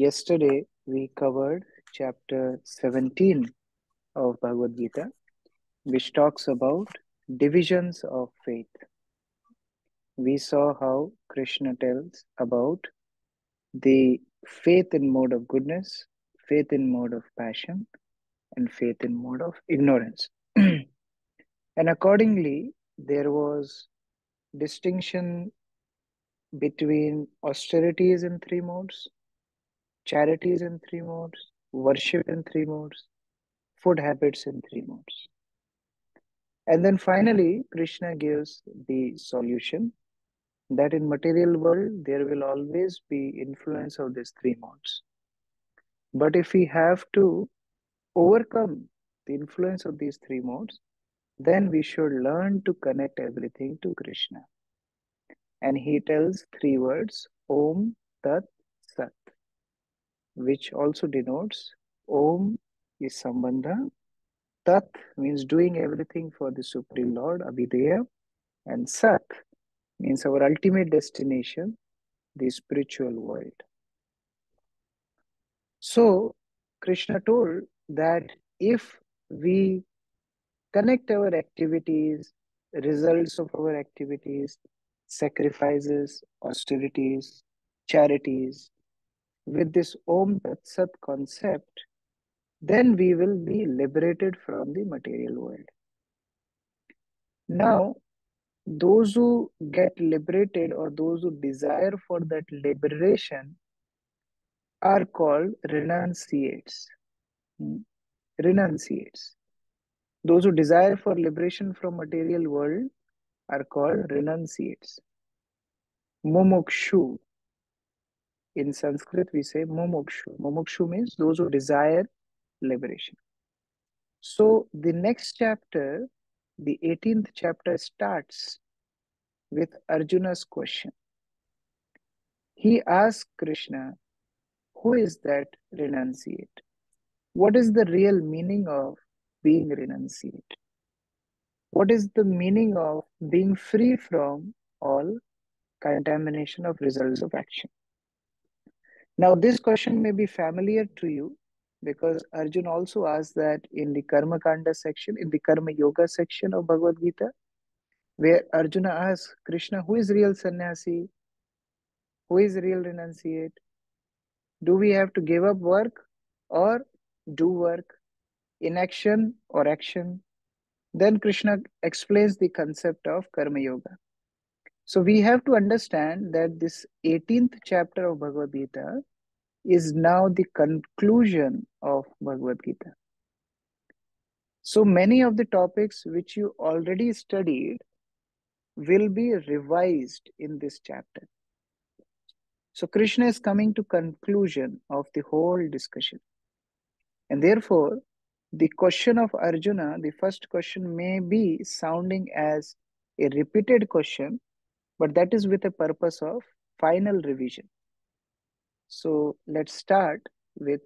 yesterday we covered chapter 17 of Bhagavad Gita, which talks about divisions of faith. We saw how Krishna tells about the faith in mode of goodness, faith in mode of passion, and faith in mode of ignorance. and accordingly, there was distinction between austerities in three modes, charities in three modes, worship in three modes, food habits in three modes. And then finally, Krishna gives the solution that in material world there will always be influence of these three modes. But if we have to overcome the influence of these three modes, then we should learn to connect everything to Krishna. And he tells three words Om Tat Sat, which also denotes Om is Sambandha, Tat means doing everything for the Supreme Lord, Abhideya, and Sat means our ultimate destination, the spiritual world. So, Krishna told that if we connect our activities, results of our activities, sacrifices, austerities, charities, with this Om Tat concept, then we will be liberated from the material world. Now, those who get liberated or those who desire for that liberation are called renunciates. Hmm. Renunciates. Those who desire for liberation from material world are called renunciates. Mumukshu. In Sanskrit, we say mumukshu. Mumukshu means those who desire liberation. So hmm. the next chapter, the 18th chapter starts with Arjuna's question. He asks Krishna, who is that renunciate? What is the real meaning of being renunciate? What is the meaning of being free from all contamination of results of action? Now, this question may be familiar to you because Arjun also asked that in the Karma Kanda section, in the Karma Yoga section of Bhagavad Gita, where Arjuna asks Krishna, who is real sannyasi? Who is real renunciate? Do we have to give up work or do work? Inaction or action? Then Krishna explains the concept of Karma Yoga. So we have to understand that this 18th chapter of Bhagavad Gita is now the conclusion of Bhagavad Gita. So many of the topics which you already studied will be revised in this chapter. So Krishna is coming to conclusion of the whole discussion. And therefore, the question of Arjuna, the first question may be sounding as a repeated question, but that is with a purpose of final revision. So let's start with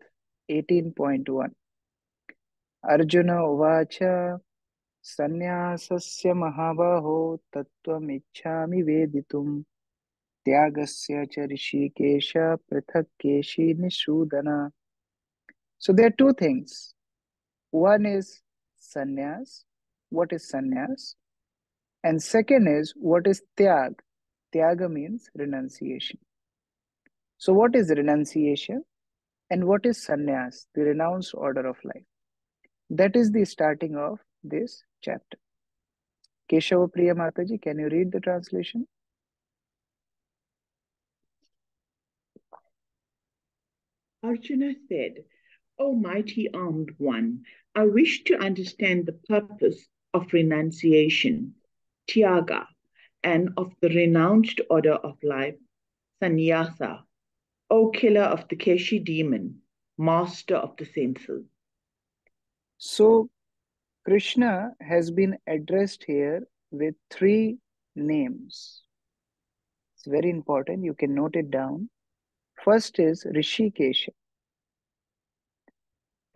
18.1. Arjuna Uvacha Sanyasasya Mahabaho Tattvam Veditum Tyagasya Charishikesha Prithakeshi Nishudana. So there are two things. One is sannyas. What is sannyas? And second is what is tyag? Tyaga means renunciation. So, what is renunciation and what is sannyas, the renounced order of life? That is the starting of this chapter. Keshava Priya Mataji, can you read the translation? Arjuna said, O mighty armed one, I wish to understand the purpose of renunciation, tyaga, and of the renounced order of life, sannyasa, O killer of the Keshi demon, master of the senses. So, Krishna has been addressed here with three names. It's very important. You can note it down. First is Rishikesha.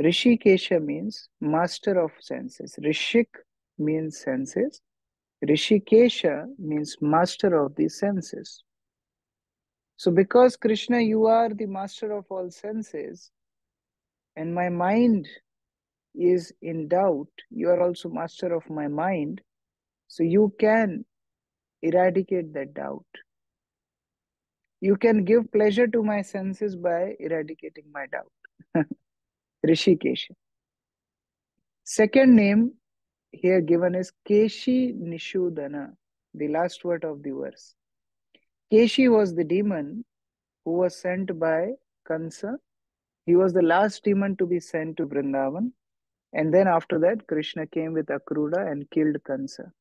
Rishikesha means master of senses. Rishik means senses. Rishikesha means master of the senses. So, because Krishna, you are the master of all senses, and my mind is in doubt, you are also master of my mind. So, you can eradicate that doubt. You can give pleasure to my senses by eradicating my doubt. Rishikesha. Second name here given is Keshi Nishudana, the last word of the verse. Keshi was the demon who was sent by Kansa. He was the last demon to be sent to Vrindavan. And then after that, Krishna came with Akrura and killed Kansa.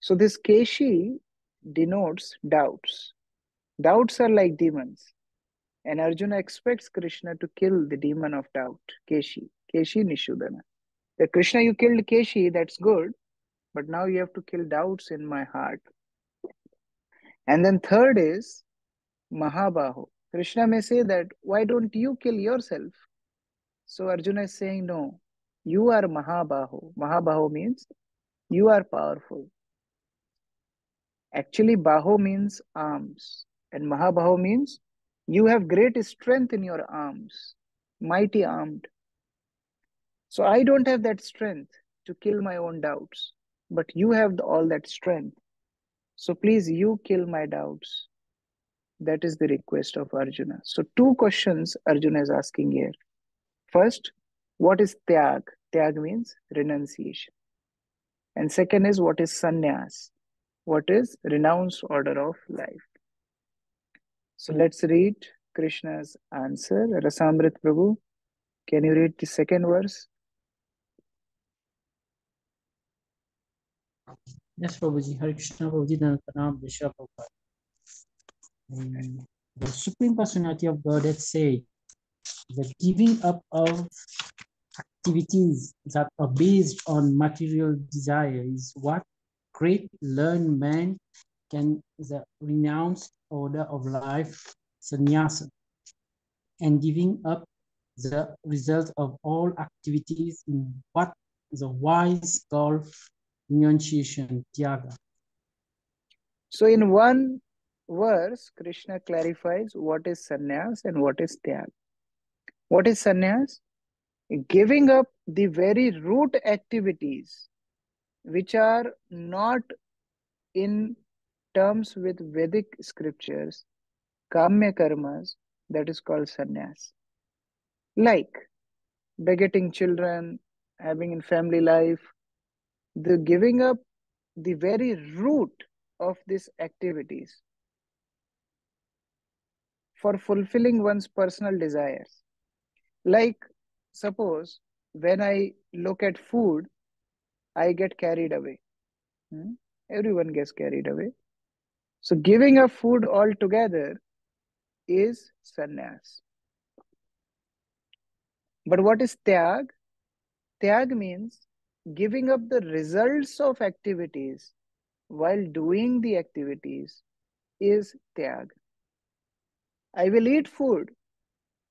So this Keshi denotes doubts. Doubts are like demons. And Arjuna expects Krishna to kill the demon of doubt, Keshi, Keshi Nishudana. That Krishna, you killed Keshi, that's good, but now you have to kill doubts in my heart. And then third is Mahabaho. Krishna may say that, why don't you kill yourself? So Arjuna is saying, no, you are Mahabaho. Mahabaho means you are powerful. Actually, Baho means arms, and Mahabaho means you have great strength in your arms, mighty armed. So I don't have that strength to kill my own doubts, but you have all that strength. So please, you kill my doubts. That is the request of Arjuna. So, two questions Arjuna is asking here. First, what is Tyag? Tyag means renunciation. And second is what is sannyas? What is renounced order of life? So, let's read Krishna's answer. Rasamrit Prabhu, can you read the second verse? Yes, Prabhuji. Hare Krishna Prabhuji, Pranam Vishwa Prabhupada. The Supreme Personality of Godhead said, the giving up of activities that are based on material desire is what great learned man can the renounced order of life, sannyasa, and giving up the result of all activities in what the wise call tyaga. So, in one verse, Krishna clarifies what is sannyas and what is tyag. What is sannyas? Giving up the very root activities which are not in terms with Vedic scriptures, kamya karmas, that is called sannyas. Like begetting children, having in family life, the giving up the very root of these activities for fulfilling one's personal desires. Like, suppose when I look at food, I get carried away. Hmm? Everyone gets carried away. So, giving up food altogether is sannyas. But what is tyag? Tyag means giving up the results of activities while doing the activities is tyag. I will eat food,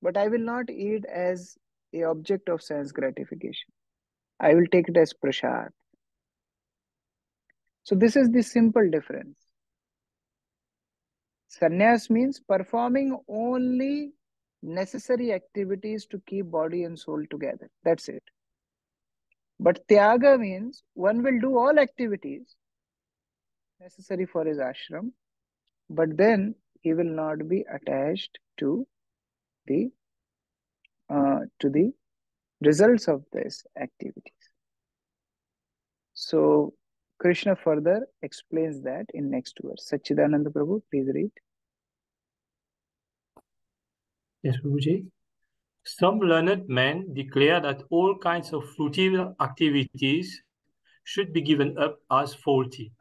but I will not eat as a object of sense gratification. I will take it as prasad. So this is the simple difference. Sannyas means performing only necessary activities to keep body and soul together. That's it. But Tyaga means one will do all activities necessary for his ashram, but then he will not be attached to the uh, to the results of these activities. So Krishna further explains that in next verse. Sachidananda Prabhu, please read. Yes, Prabhuji. Some learned men declare that all kinds of fruitive activities should be given up as faulty.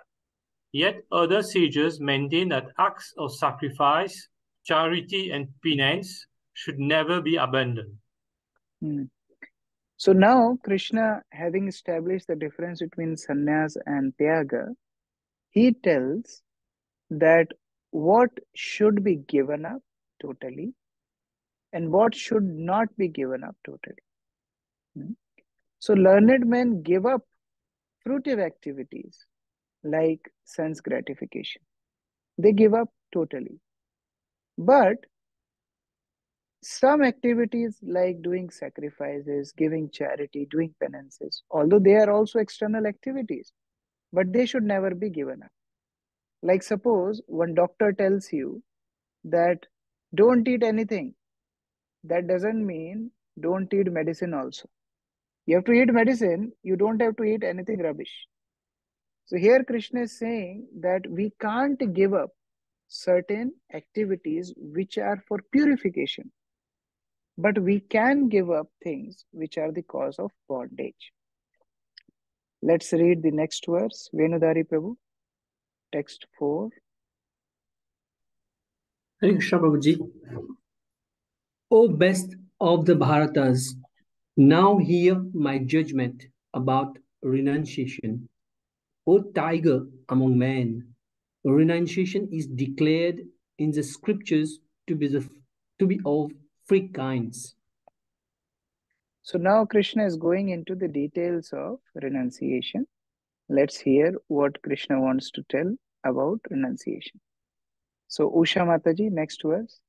Yet other sages maintain that acts of sacrifice, charity, and penance should never be abandoned. Hmm. So now Krishna, having established the difference between sannyas and tyaga, he tells that what should be given up totally and what should not be given up totally. Hmm? So learned men give up fruitive activities like sense gratification. They give up totally. But some activities like doing sacrifices, giving charity, doing penances, although they are also external activities, but they should never be given up. Like suppose one doctor tells you that don't eat anything. That doesn't mean don't eat medicine also. You have to eat medicine, you don't have to eat anything rubbish. So here Krishna is saying that we can't give up certain activities which are for purification. But we can give up things which are the cause of bondage. Let's read the next verse. Venudari Prabhu, text 4. Hare Krishna. O best of the Bharatas, now hear my judgment about renunciation. O tiger among men, renunciation is declared in the scriptures to be, the, to be of three kinds. So now Krishna is going into the details of renunciation. Let's hear what Krishna wants to tell about renunciation. So Usha Mataji, next verse.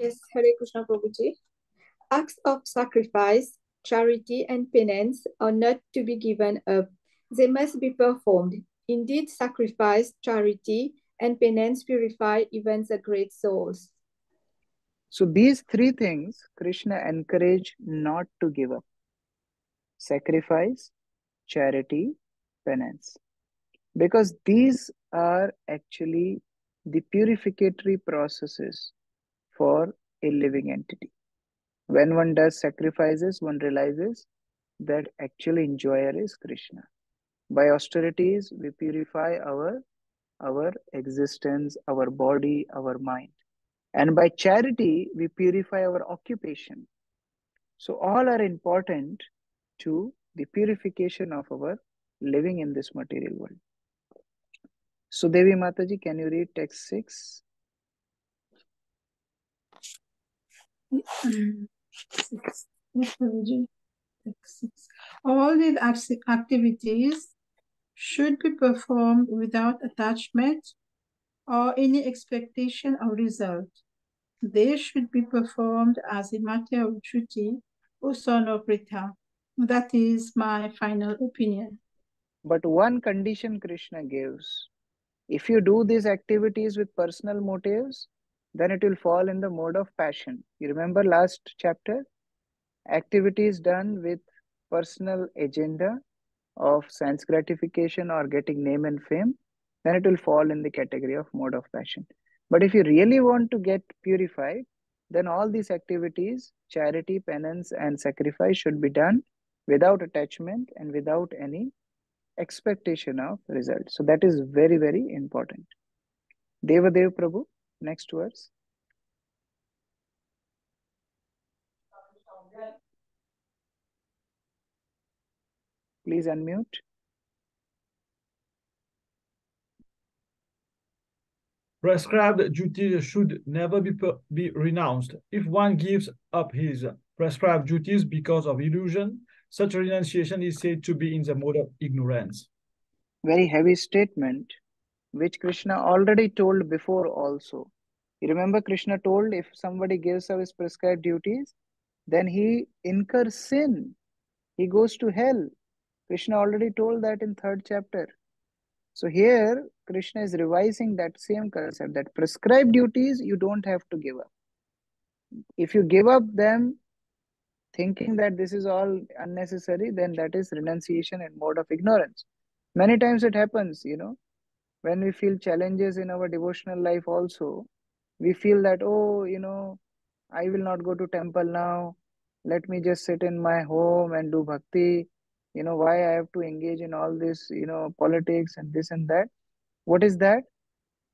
Yes, Hare Krishna Prabhuji. Acts of sacrifice, charity, and penance are not to be given up. They must be performed. Indeed, sacrifice, charity, and penance purify even the great souls. So these three things Krishna encouraged not to give up. Sacrifice, charity, penance. Because these are actually the purificatory processes for a living entity. When one does sacrifices, one realizes that actually enjoyer is Krishna. By austerities, we purify our, our existence, our body, our mind. And by charity, we purify our occupation. So all are important to the purification of our living in this material world. So Devi Mataji, can you read text 6? All these activities should be performed without attachment or any expectation of result. They should be performed as a matter of duty or son. That is my final opinion. But one condition Krishna gives if you do these activities with personal motives, then it will fall in the mode of passion. You remember last chapter? Activities done with personal agenda of sense gratification or getting name and fame, then it will fall in the category of mode of passion. But if you really want to get purified, then all these activities, charity, penance, and sacrifice should be done without attachment and without any expectation of result. So that is very, very important. Devadev Prabhu, next verse. Please unmute. Prescribed duties should never be, be renounced. If one gives up his prescribed duties because of illusion, such renunciation is said to be in the mode of ignorance. Very heavy statement, which Krishna already told before also. You remember Krishna told if somebody gives up his prescribed duties, then he incurs sin. He goes to hell. Krishna already told that in third chapter. So here Krishna is revising that same concept that prescribed duties you don't have to give up. If you give up them thinking that this is all unnecessary, then that is renunciation and mode of ignorance. Many times it happens, you know, when we feel challenges in our devotional life also, we feel that, oh, you know, I will not go to temple now. Let me just sit in my home and do bhakti. You know, why I have to engage in all this, you know, politics and this and that. What is that?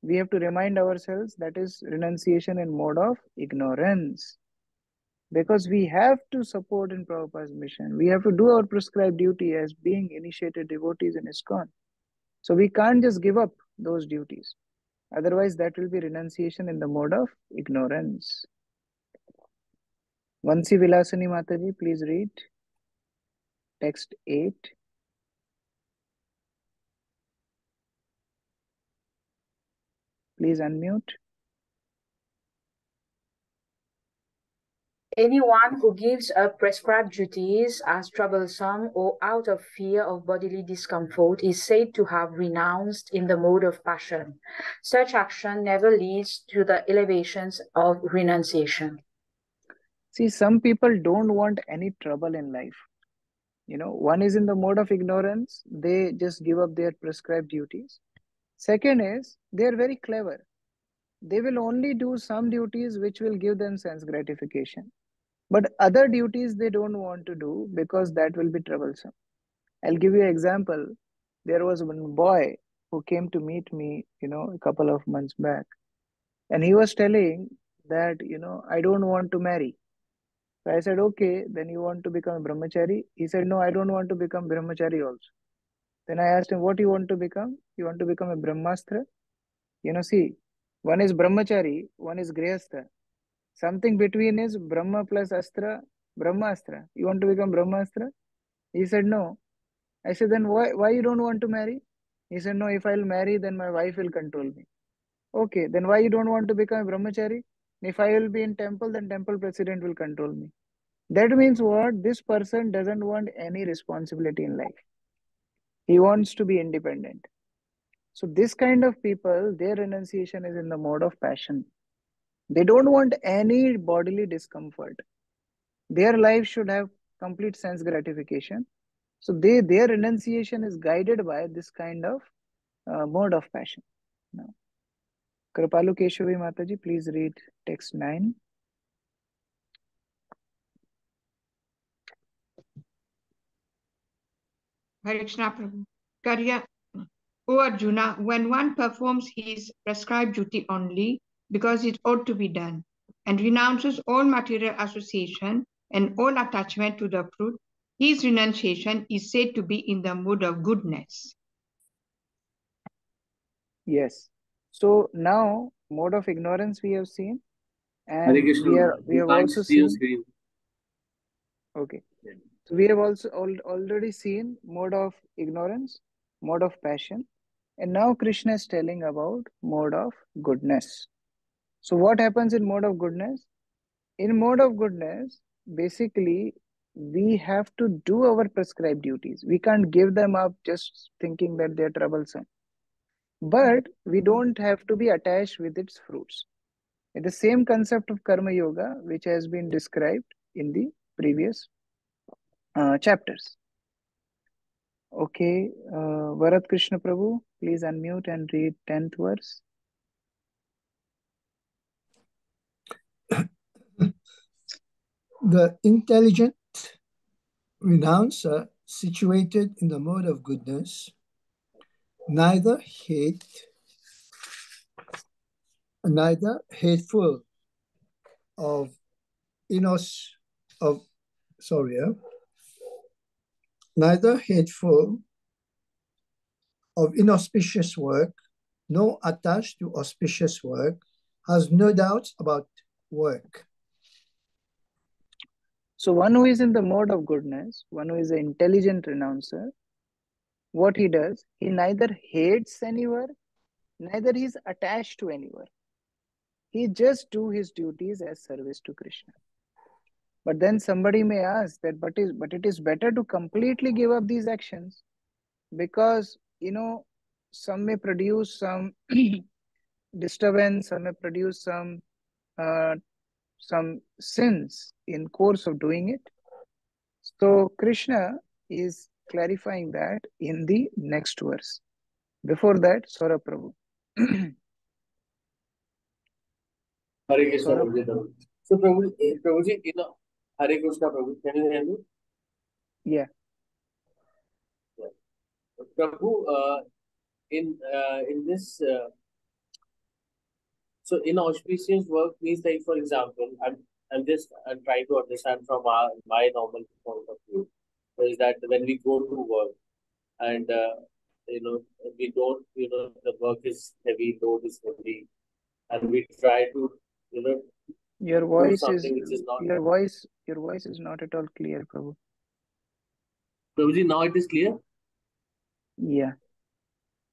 We have to remind ourselves that is renunciation in mode of ignorance because we have to support in Prabhupada's mission. We have to do our prescribed duty as being initiated devotees in ISKCON. So we can't just give up those duties. Otherwise, that will be renunciation in the mode of ignorance. Vansi Vilasani Mataji, please read text 8. Please unmute. Anyone who gives up prescribed duties as troublesome or out of fear of bodily discomfort is said to have renounced in the mode of passion. Such action never leads to the elevations of renunciation. See, some people don't want any trouble in life. You know, one is in the mode of ignorance, they just give up their prescribed duties. Second is they are very clever. They will only do some duties which will give them sense gratification. But other duties they don't want to do because that will be troublesome. I'll give you an example. There was one boy who came to meet me, you know, a couple of months back. And he was telling that, you know, I don't want to marry. So I said, okay, then you want to become a brahmachari? He said, no, I don't want to become brahmachari also. Then I asked him, what you want to become? You want to become a brahmastra? You know, see, one is brahmachari, one is grihastha. Something between is Brahma plus Astra, Brahmastra. You want to become Brahma Brahmastra? He said, no. I said, then why, why you don't want to marry? He said, no, if I'll marry, then my wife will control me. Okay, then why you don't want to become a brahmachari? If I will be in temple, then temple president will control me. That means what? This person doesn't want any responsibility in life. He wants to be independent. So this kind of people, their renunciation is in the mode of passion. They don't want any bodily discomfort. Their life should have complete sense gratification. So they their renunciation is guided by this kind of uh, mode of passion. Now, Kripalu Keshavi Mataji, please read text 9. Hare Krishna Prabhu. Karya, O Arjuna, when one performs his prescribed duty only because it ought to be done, and renounces all material association and all attachment to the fruit, his renunciation is said to be in the mood of goodness. Yes. So now mode of ignorance we have seen, and we, are, we you have also see your seen. screen. Okay. So we have also al already seen mode of ignorance, mode of passion, and now Krishna is telling about mode of goodness. So what happens in mode of goodness? In mode of goodness, basically we have to do our prescribed duties. We can't give them up just thinking that they're troublesome. But we don't have to be attached with its fruits. The same concept of karma yoga, which has been described in the previous uh, chapters. Okay, uh, Krishna Prabhu, please unmute and read 10th verse. The intelligent renouncer situated in the mode of goodness neither hate neither hateful of inos of sorry uh, neither hateful of inauspicious work nor attached to auspicious work has no doubts about work So one who is in the mode of goodness, one who is an intelligent renouncer, what he does, he neither hates anywhere, neither he is attached to anywhere. He just do his duties as service to Krishna. But then somebody may ask that, but is but it is better to completely give up these actions because you know some may produce some disturbance, some may produce some uh, some sins in course of doing it. So Krishna is clarifying that in the next verse. Before that, Saurabh Prabhu. Hare Krishna, Saurabh. Prabhuji. So, Prabhu, eh, Prabhuji, you know, Hare Krishna, Prabhu, can you hear me? Yeah. Prabhu, uh, in uh, in this, uh, so in auspicious work means like, for example, I'm I'm just I'm trying to understand from our, my normal point of view, is that when we go to work and uh, you know we don't, you know, the work is heavy, load is heavy, and we try to, you know, Your voice is is not. your voice your voice is not at all clear, Prabhu. Prabhuji, now it is clear. Yeah.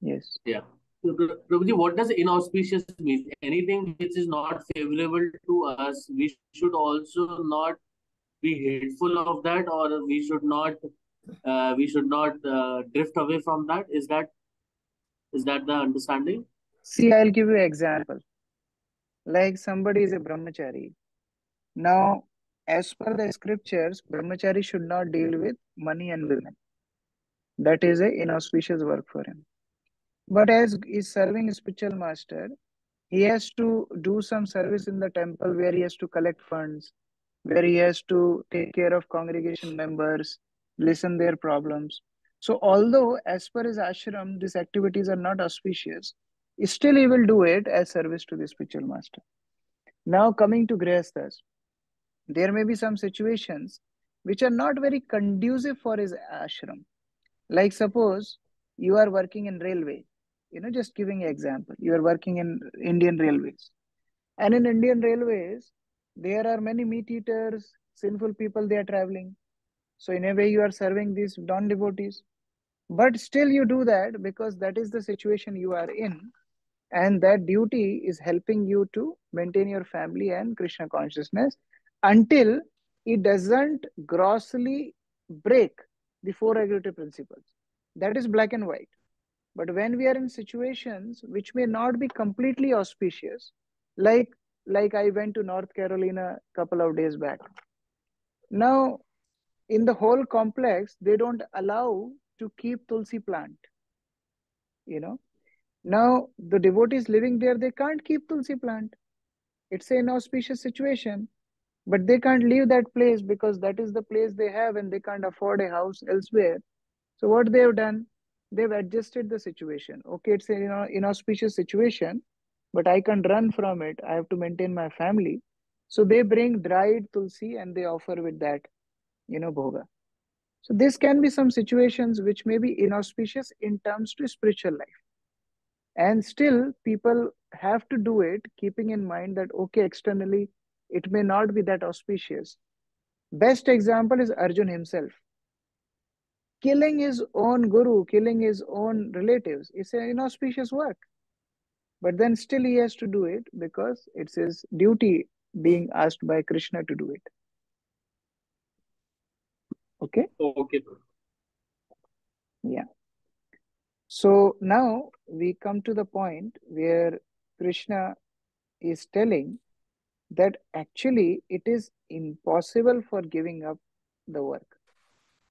Yes. Yeah. Prabhuji, what does inauspicious mean? Anything which is not favorable to us, we should also not be hateful of that, or we should not, uh, we should not uh, drift away from that. Is that, is that the understanding? See, I'll give you example. Like somebody is a brahmachari. Now, as per the scriptures, brahmachari should not deal with money and women. That is a inauspicious work for him. But as he's serving spiritual master, he has to do some service in the temple where he has to collect funds, where he has to take care of congregation members, listen their problems. So although as per his ashram, these activities are not auspicious, still he will do it as service to the spiritual master. Now coming to Grihasthas, there may be some situations which are not very conducive for his ashram. Like suppose you are working in railway you know just giving an example. You are working in indian railways. And in indian railways there are many meat eaters sinful people they are traveling. So in a way you are serving these non-devotees but still you do that because that is the situation you are in. And that duty is helping you to maintain your family and krishna consciousness until it doesn't grossly break the four regulative principles. That is black and white but when we are in situations which may not be completely auspicious, like like I went to North Carolina a couple of days back. Now, in the whole complex, they don't allow to keep tulsi plant. You know, now the devotees living there, they can't keep tulsi plant. It's an auspicious situation, but they can't leave that place because that is the place they have and they can't afford a house elsewhere. So what they have done, they've adjusted the situation. Okay, it's an inauspicious situation, but I can't run from it. I have to maintain my family. So they bring dried tulsi and they offer with that, you know, bhoga. So this can be some situations which may be inauspicious in terms to spiritual life. And still people have to do it, keeping in mind that, okay, externally, it may not be that auspicious. Best example is Arjun himself killing his own guru, killing his own relatives. It's an inauspicious work. But then still he has to do it because it's his duty being asked by Krishna to do it. Okay? Okay. Yeah. So now we come to the point where Krishna is telling that actually it is impossible for giving up the work.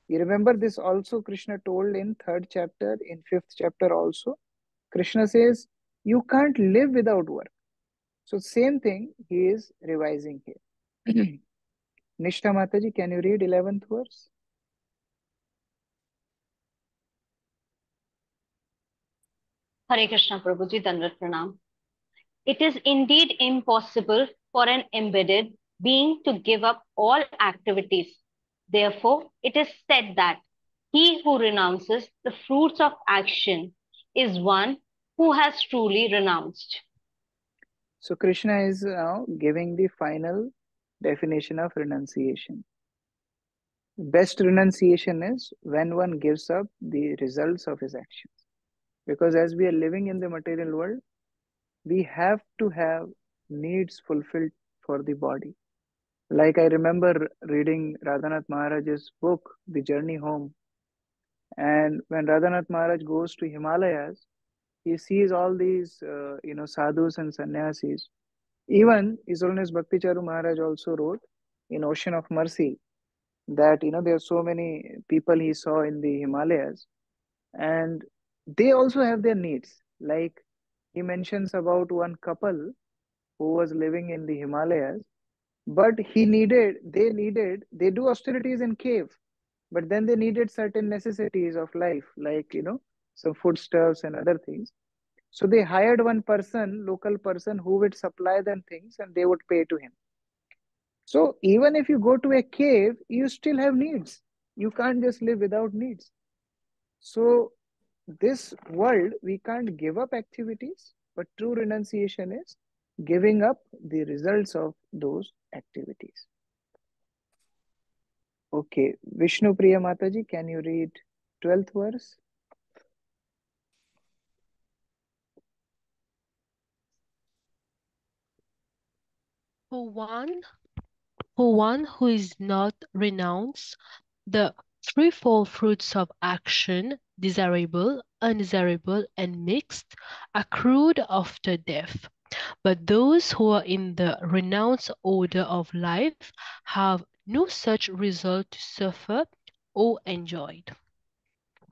You remember this also Krishna told in third chapter, in fifth chapter also. Krishna says, you can't live without work. So same thing he is revising here. Nishtha Mataji, can you read 11th verse? Hare Krishna Prabhuji, Dandat Pranam. It is indeed impossible for an embedded being to give up all activities Therefore, it is said that he who renounces the fruits of action is one who has truly renounced. So, Krishna is now giving the final definition of renunciation. Best renunciation is when one gives up the results of his actions. Because as we are living in the material world, we have to have needs fulfilled for the body. Like I remember reading Radhanath Maharaj's book, The Journey Home. And when Radhanath Maharaj goes to Himalayas, he sees all these, uh, you know, sadhus and sannyasis. Even His Holiness Bhakti Charu Maharaj also wrote in Ocean of Mercy that, you know, there are so many people he saw in the Himalayas and they also have their needs. Like he mentions about one couple who was living in the Himalayas but he needed they needed they do austerities in cave but then they needed certain necessities of life like you know some foodstuffs and other things. So they hired one person local person who would supply them things and they would pay to him. So even if you go to a cave you still have needs. You can't just live without needs. So this world we can't give up activities but true renunciation is giving up the results of those activities. Okay, Vishnu Priya Mataji, can you read 12th verse? Who one, who one who is not renounced the threefold fruits of action, desirable, undesirable, and mixed, accrued after death, but those who are in the renounced order of life have no such result to suffer or enjoyed.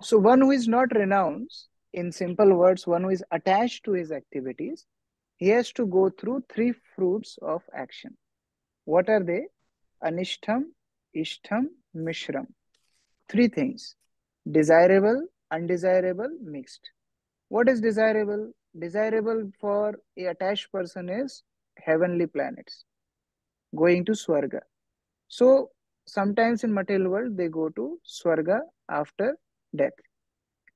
So one who is not renounced, in simple words, one who is attached to his activities, he has to go through three fruits of action. What are they? Anishtam, Ishtam, Mishram. Three things. Desirable, undesirable, mixed. What is desirable? Desirable for a attached person is heavenly planets, going to Swarga. So sometimes in material world, they go to Swarga after death.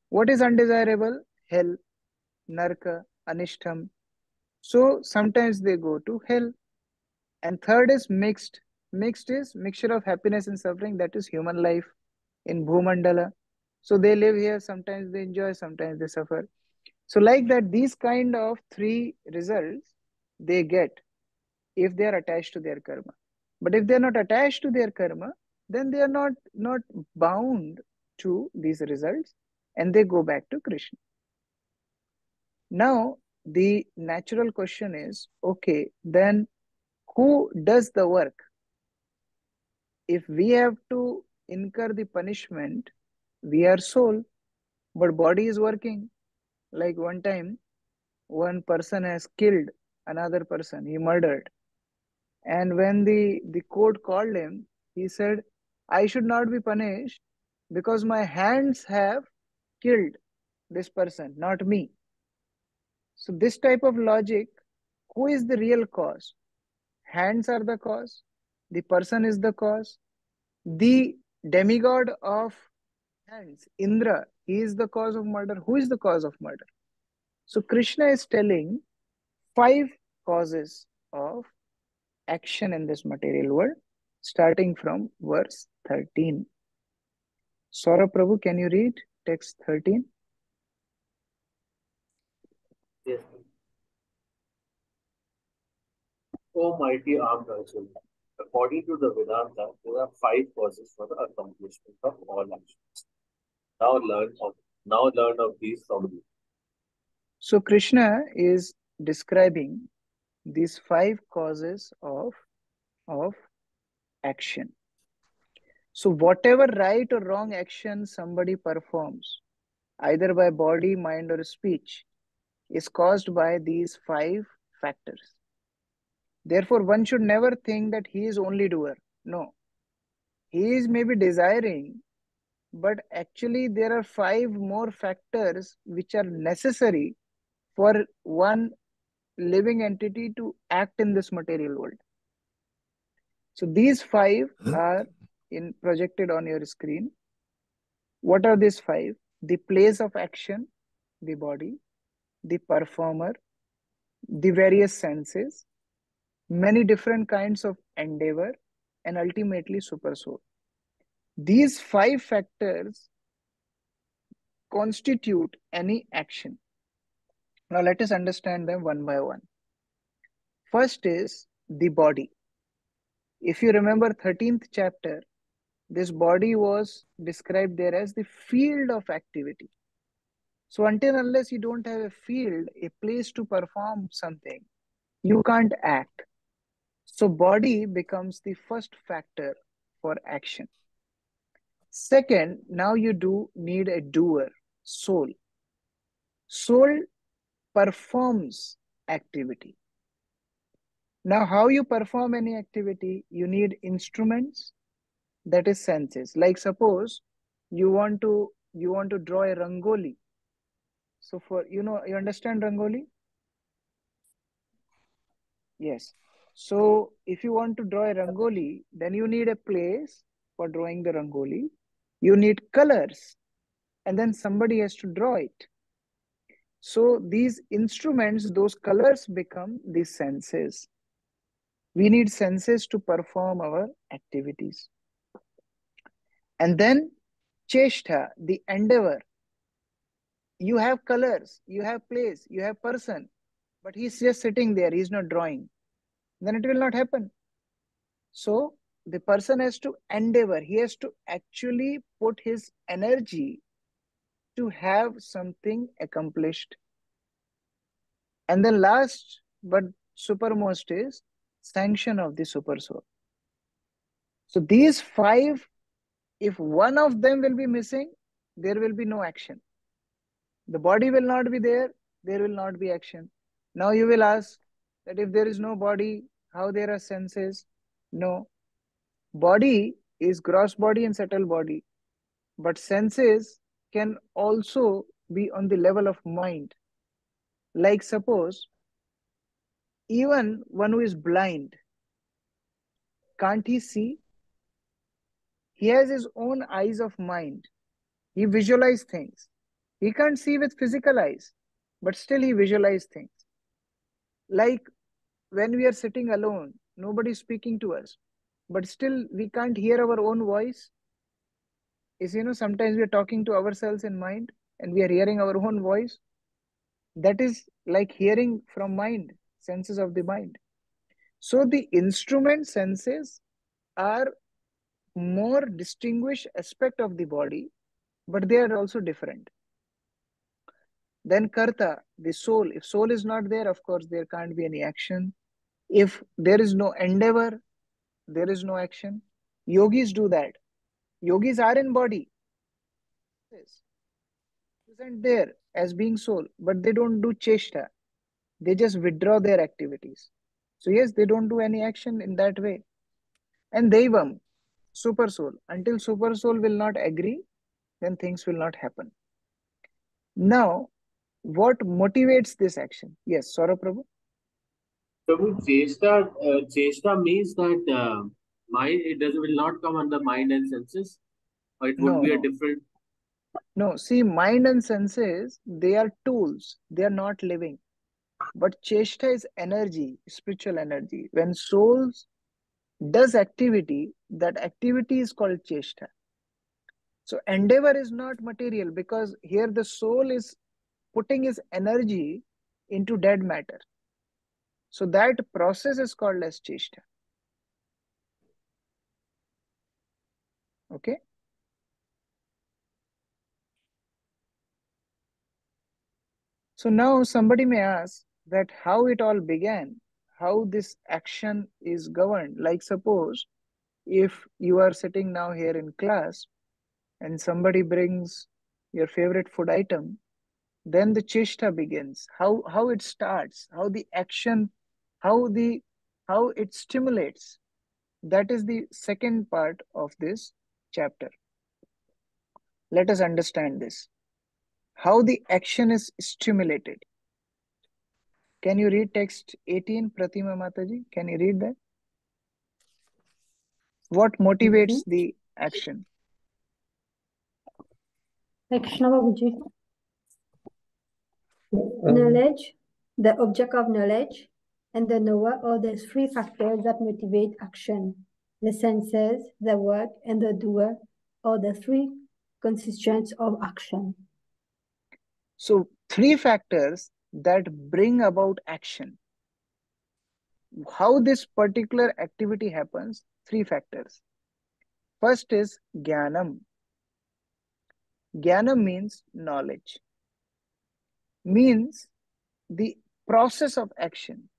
What is undesirable? Hell, Narka, Anishtam. So sometimes they go to hell. And third is mixed. Mixed is mixture of happiness and suffering. That is human life in Bhumandala. So they live here. Sometimes they enjoy, sometimes they suffer. So like that, these kind of three results they get if they are attached to their karma. But if they are not attached to their karma, then they are not not bound to these results and they go back to Krishna. Now, the natural question is okay, then who does the work? If we have to incur the punishment, we are soul, but body is working. Like one time, one person has killed another person, he murdered. And when the, the court called him, he said, I should not be punished because my hands have killed this person, not me. So, this type of logic, who is the real cause? Hands are the cause, the person is the cause, the demigod of hands, Indra, is the cause of murder. Who is the cause of murder? So, Krishna is telling five causes of action in this material world, starting from verse 13. Saurabh Prabhu, can you read text 13? Yes. O mighty armed according to the Vedanta, there are five causes for the accomplishment of all actions. Now learn of now learn of these from. So Krishna is describing these five causes of, of action. So whatever right or wrong action somebody performs, either by body, mind, or speech, is caused by these five factors. Therefore, one should never think that he is only doer. No. He is maybe desiring, but actually there are five more factors which are necessary for one living entity to act in this material world. So these five hmm? are in projected on your screen. What are these five? The place of action, the body, the performer, the various senses, many different kinds of endeavor, and ultimately super soul. These five factors constitute any action. Now let us understand them one by one. First is the body. If you remember 13th chapter, this body was described there as the field of activity. So until unless you don't have a field, a place to perform something, you can't act. So body becomes the first factor for action. Second, now you do need a doer, soul. Soul performs activity. Now, how you perform any activity, you need instruments, that is senses. Like suppose you want to you want to draw a rangoli. So for you know you understand rangoli? Yes. So if you want to draw a rangoli, then you need a place for drawing the rangoli. You need colors, and then somebody has to draw it. So these instruments, those colors become the senses. We need senses to perform our activities. And then cheshta, the endeavor. You have colors, you have place, you have person, but he's just sitting there, he's not drawing. then it will not happen. So the person has to endeavor, he has to actually put his energy to have something accomplished. And then last but supermost is sanction of the super soul. So these five, if one of them will be missing, there will be no action. The body will not be there, there will not be action. Now you will ask that if there is no body, how there are senses? No. Body is gross body and subtle body. But senses can also be on the level of mind. Like suppose, even one who is blind, can't he see? He has his own eyes of mind. He visualize things. He can't see with physical eyes, but still he visualize things. Like when we are sitting alone, nobody is speaking to us, but still we can't hear our own voice. Is you know, sometimes we are talking to ourselves in mind and we are hearing our own voice. That is like hearing from mind, senses of the mind. So the instrument senses are more distinguished aspect of the body, but they are also different. Then karta, the soul. If soul is not there, of course, there can't be any action. If there is no endeavor, there is no action. Yogis do that. Yogis are in body. Present there as being soul, but they don't do cheshta. They just withdraw their activities. So yes, they don't do any action in that way. And Devam, super soul. Until super soul will not agree, then things will not happen. Now, what motivates this action? Yes, Saurabh Prabhu. Chesta, uh, chesta means that uh, mind, it does will not come under mind and senses, or it would No, be a different. No, see, mind and senses, they are tools. They are not living. But cheshta is energy, spiritual energy. When souls does activity, that activity is called cheshta. So endeavor is not material because here the soul is putting his energy into dead matter. So that process is called as cheshta. Okay. So now somebody may ask that how it all began, how this action is governed. Like suppose if you are sitting now here in class and somebody brings your favorite food item, then the cheshta begins. How how it starts, how the action, how the how it stimulates. That is the second part of this chapter. Let us understand this. How the action is stimulated. Can you read text 18, Pratima Mataji? Can you read that? What motivates mhm. the action? Krishna Babuji. Um, knowledge, the object of knowledge, and the knower are the three factors that motivate action. The senses, the work, and the doer are the three constituents of action. So, three factors that bring about action. How this particular activity happens, three factors. First is Jnanam. Jnanam means knowledge, means the process of action.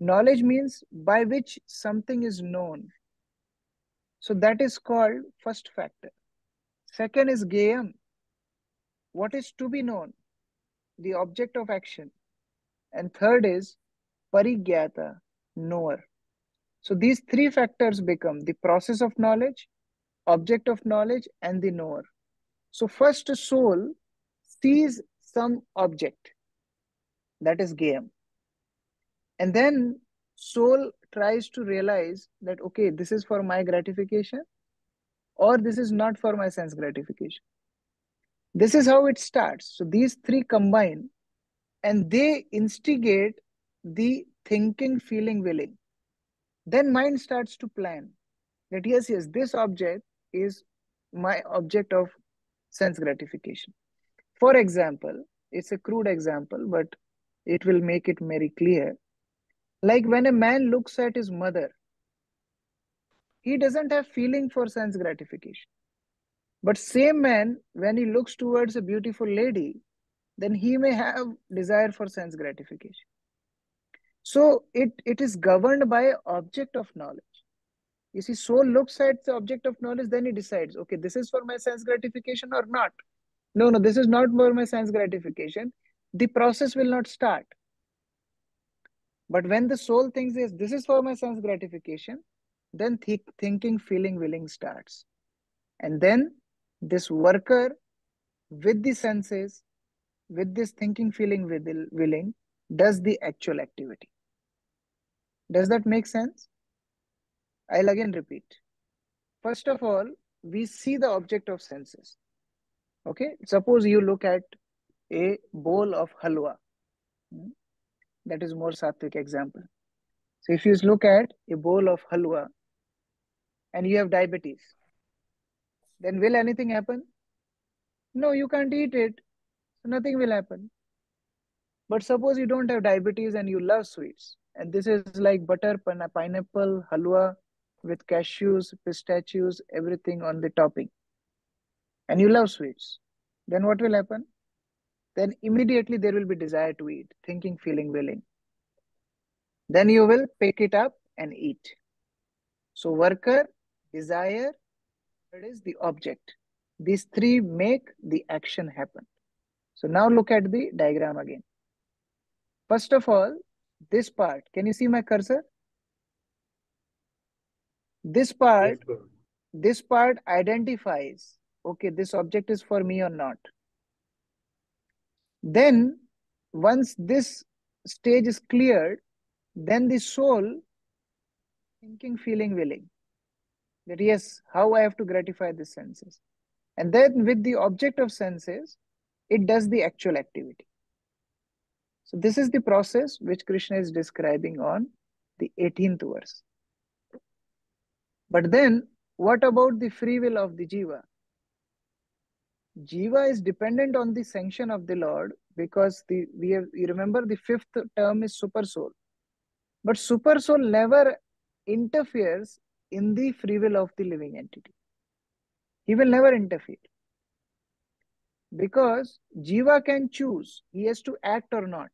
Knowledge means by which something is known. So that is called first factor. Second is Jneyam. What is to be known? The object of action. And third is Parigyata, knower. So these three factors become the process of knowledge, object of knowledge, and the knower. So first soul sees some object that is game. And then soul tries to realize that, okay, this is for my gratification or this is not for my sense gratification. This is how it starts. So these three combine and they instigate the thinking, feeling, willing. Then mind starts to plan that yes, yes, this object is my object of sense gratification. For example, it's a crude example, but it will make it very clear. Like when a man looks at his mother, he doesn't have feeling for sense gratification. But same man, when he looks towards a beautiful lady, then he may have desire for sense gratification. So it, it is governed by object of knowledge. You see, soul looks at the object of knowledge, then he decides, okay, this is for my sense gratification or not. No, no, this is not for my sense gratification. The process will not start. But when the soul thinks is this is for my sense gratification, then th thinking, feeling, willing starts. And then this worker with the senses, with this thinking, feeling, willing, does the actual activity. Does that make sense? I'll again repeat. First of all, we see the object of senses. Okay, suppose you look at a bowl of halwa. Hmm? That is more sattvic example. So if you look at a bowl of halwa and you have diabetes, then will anything happen? No, you can't eat it. So nothing will happen. But suppose you don't have diabetes and you love sweets. And this is like butter, pineapple, halwa with cashews, pistachios, everything on the topping. And you love sweets. Then what will happen? Then immediately there will be desire to eat, thinking, feeling, willing. Then you will pick it up and eat. So worker, desire, that is the object. These three make the action happen. So now look at the diagram again. First of all, this part, can you see my cursor? This part, yes, this part identifies, okay, this object is for me or not. Then once this stage is cleared, then the soul thinking, feeling, willing that yes, how I have to gratify the senses. And then with the object of senses, it does the actual activity. So this is the process which Krishna is describing on the 18th verse. But then what about the free will of the jiva? Jiva is dependent on the sanction of the Lord because the we have you remember the fifth term is super soul. But super soul never interferes in the free will of the living entity. He will never interfere. Because Jiva can choose, he has to act or not.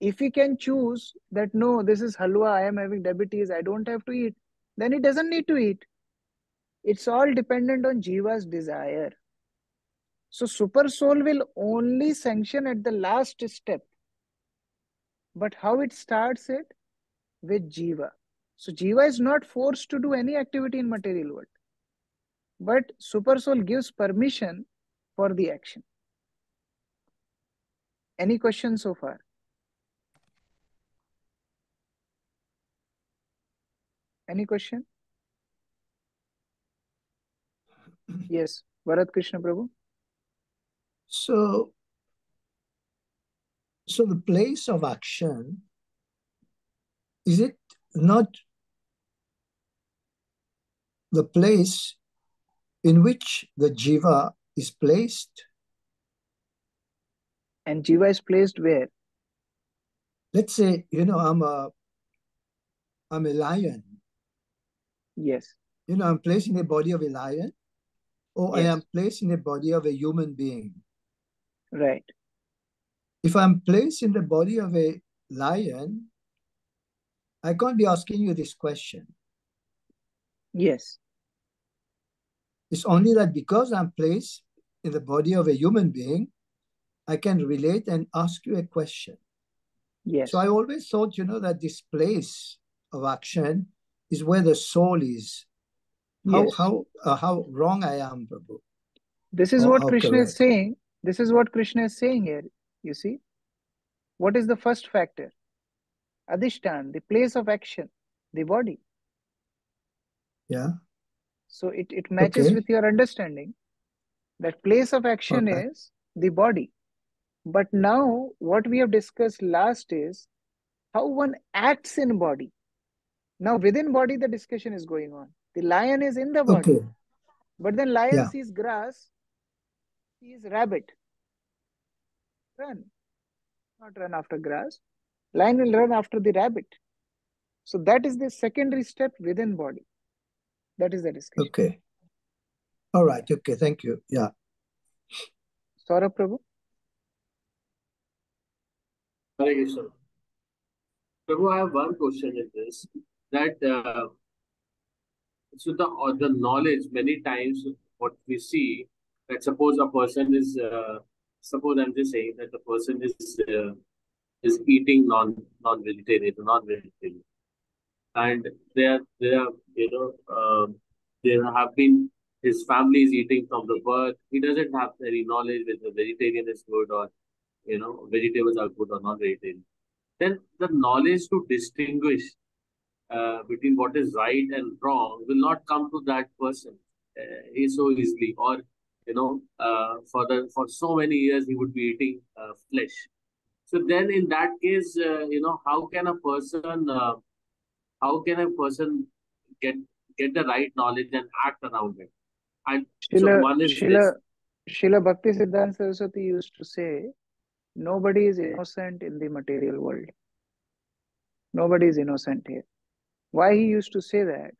If he can choose that no, this is halwa, I am having diabetes, I don't have to eat, then he doesn't need to eat. It's all dependent on Jiva's desire. So super soul will only sanction at the last step. But how it starts it? With Jiva. So Jiva is not forced to do any activity in material world. But super soul gives permission for the action. Any questions so far? Any question? Yes, Bharat Krishna Prabhu. So, so the place of action, is it not the place in which the jiva is placed? And jiva is placed where? Let's say, you know, I'm a I'm a lion Yes. You know, I'm placed in the body of a lion, Oh, or yes. I am placed in the body of a human being. Right. If I'm placed in the body of a lion, I can't be asking you this question. Yes. It's only that because I'm placed in the body of a human being, I can relate and ask you a question. Yes. So I always thought, you know, that this place of action is where the soul is. How yes. how uh, how wrong I am, Prabhu. This is or what Krishna correct. is saying. This is what Krishna is saying here. You see, what is the first factor? Adhishtan, the place of action, the body. Yeah. So it, it matches okay. with your understanding. That place of action okay. is the body. But now what we have discussed last is how one acts in body. Now within body, the discussion is going on. The lion is in the body. Okay. But then lion yeah. sees grass, sees rabbit. Run. Not run after grass. Lion will run after the rabbit. So that is the secondary step within body. That is the discussion. Okay. All right. Okay. Thank you. Yeah. Saurabh Prabhu. Hare Krishna. Prabhu, I have one question in this that uh, so the uh, the knowledge many times what we see that suppose a person is uh, suppose I'm just saying that the person is uh, is eating non non vegetarian non vegetarian and they are they are you know um, there have been his family is eating from the birth he doesn't have any knowledge whether vegetarian is good or you know vegetables are good or non vegetarian then the knowledge to distinguish uh, between what is right and wrong will not come to that person uh, so easily or you know uh, for the for so many years he would be eating uh, flesh so then in that case uh, you know how can a person uh, how can a person get get the right knowledge and act around it and Srila, so one is this Bhakti Siddhanta Saraswati used to say, nobody is innocent in the material world. Nobody is innocent here. Why he used to say that?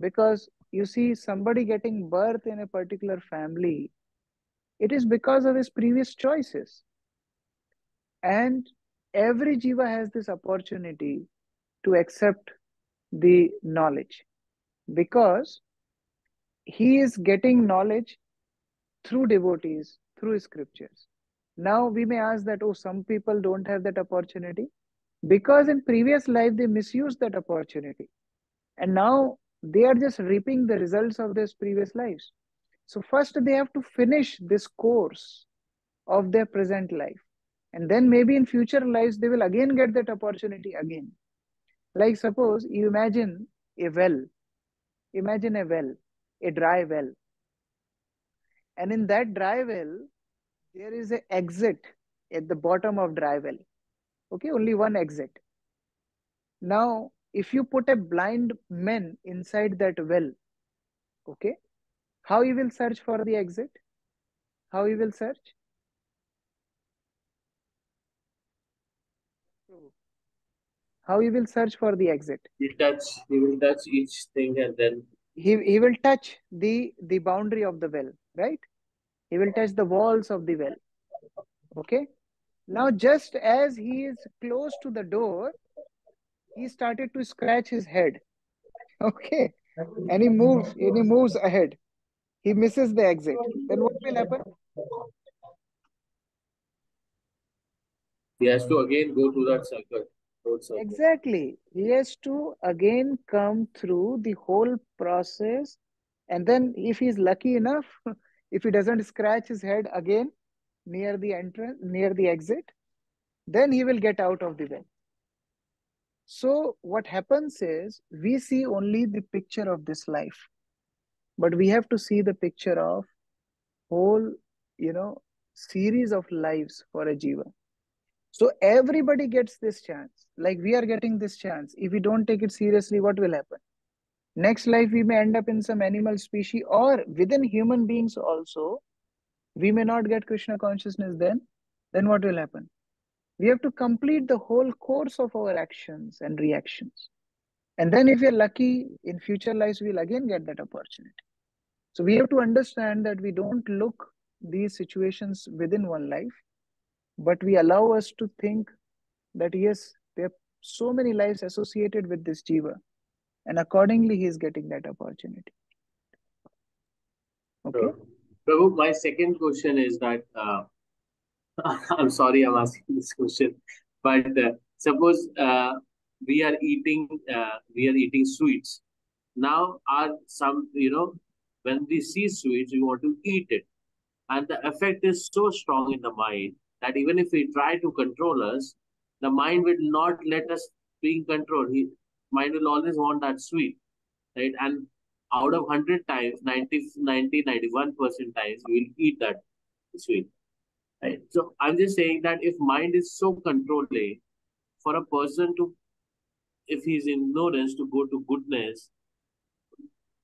Because you see, somebody getting birth in a particular family, it is because of his previous choices. And every jiva has this opportunity to accept the knowledge because he is getting knowledge through devotees, through scriptures. Now we may ask that, oh, some people don't have that opportunity because in previous life they misused that opportunity. And now they are just reaping the results of this previous lives. So first they have to finish this course of their present life. And then maybe in future lives they will again get that opportunity again. Like suppose you imagine a well. Imagine a well, a dry well. And in that dry well, there is an exit at the bottom of dry well. Okay, only one exit. Now, if you put a blind man inside that well, okay, how he will search for the exit? How he will search? How he will search for the exit? he touch he will touch each thing and then He, he will touch the, the boundary of the well, right? He will touch the walls of the well. Okay. Now, just as he is close to the door, he started to scratch his head. Okay. And he moves, and he moves ahead. He misses the exit. Then what will happen? he has to again go through that circle circle Exactly. He has to again come through the whole process. And then, if he's lucky enough, if he doesn't scratch his head again near the entrance, near the exit, then he will get out of the well. So, what happens is we see only the picture of this life, but we have to see the picture of whole, you know, series of lives for a jiva. So everybody gets this chance. Like we are getting this chance. If we don't take it seriously, what will happen? Next life, we may end up in some animal species or within human beings also. We may not get Krishna consciousness then. Then what will happen? We have to complete the whole course of our actions and reactions. And then if we are lucky, in future lives, we'll again get that opportunity. So we have to understand that we don't look these situations within one life, but we allow us to think that yes, there are so many lives associated with this jiva, and accordingly, he is getting that opportunity. Okay. So, Prabhu, my second question is that uh, I'm sorry I'm asking this question, but uh, suppose uh, we are eating uh, we are eating sweets. Now, are some you know when we see sweets, we want to eat it, and the effect is so strong in the mind that even if we try to control us, the mind will not let us be in control. He, mind will always want that sweet, right? And out of 100 times, 90, 90 91% times, we will eat that sweet, right? So I'm just saying that if mind is so controlling, for a person to, if he's in ignorance, to go to goodness,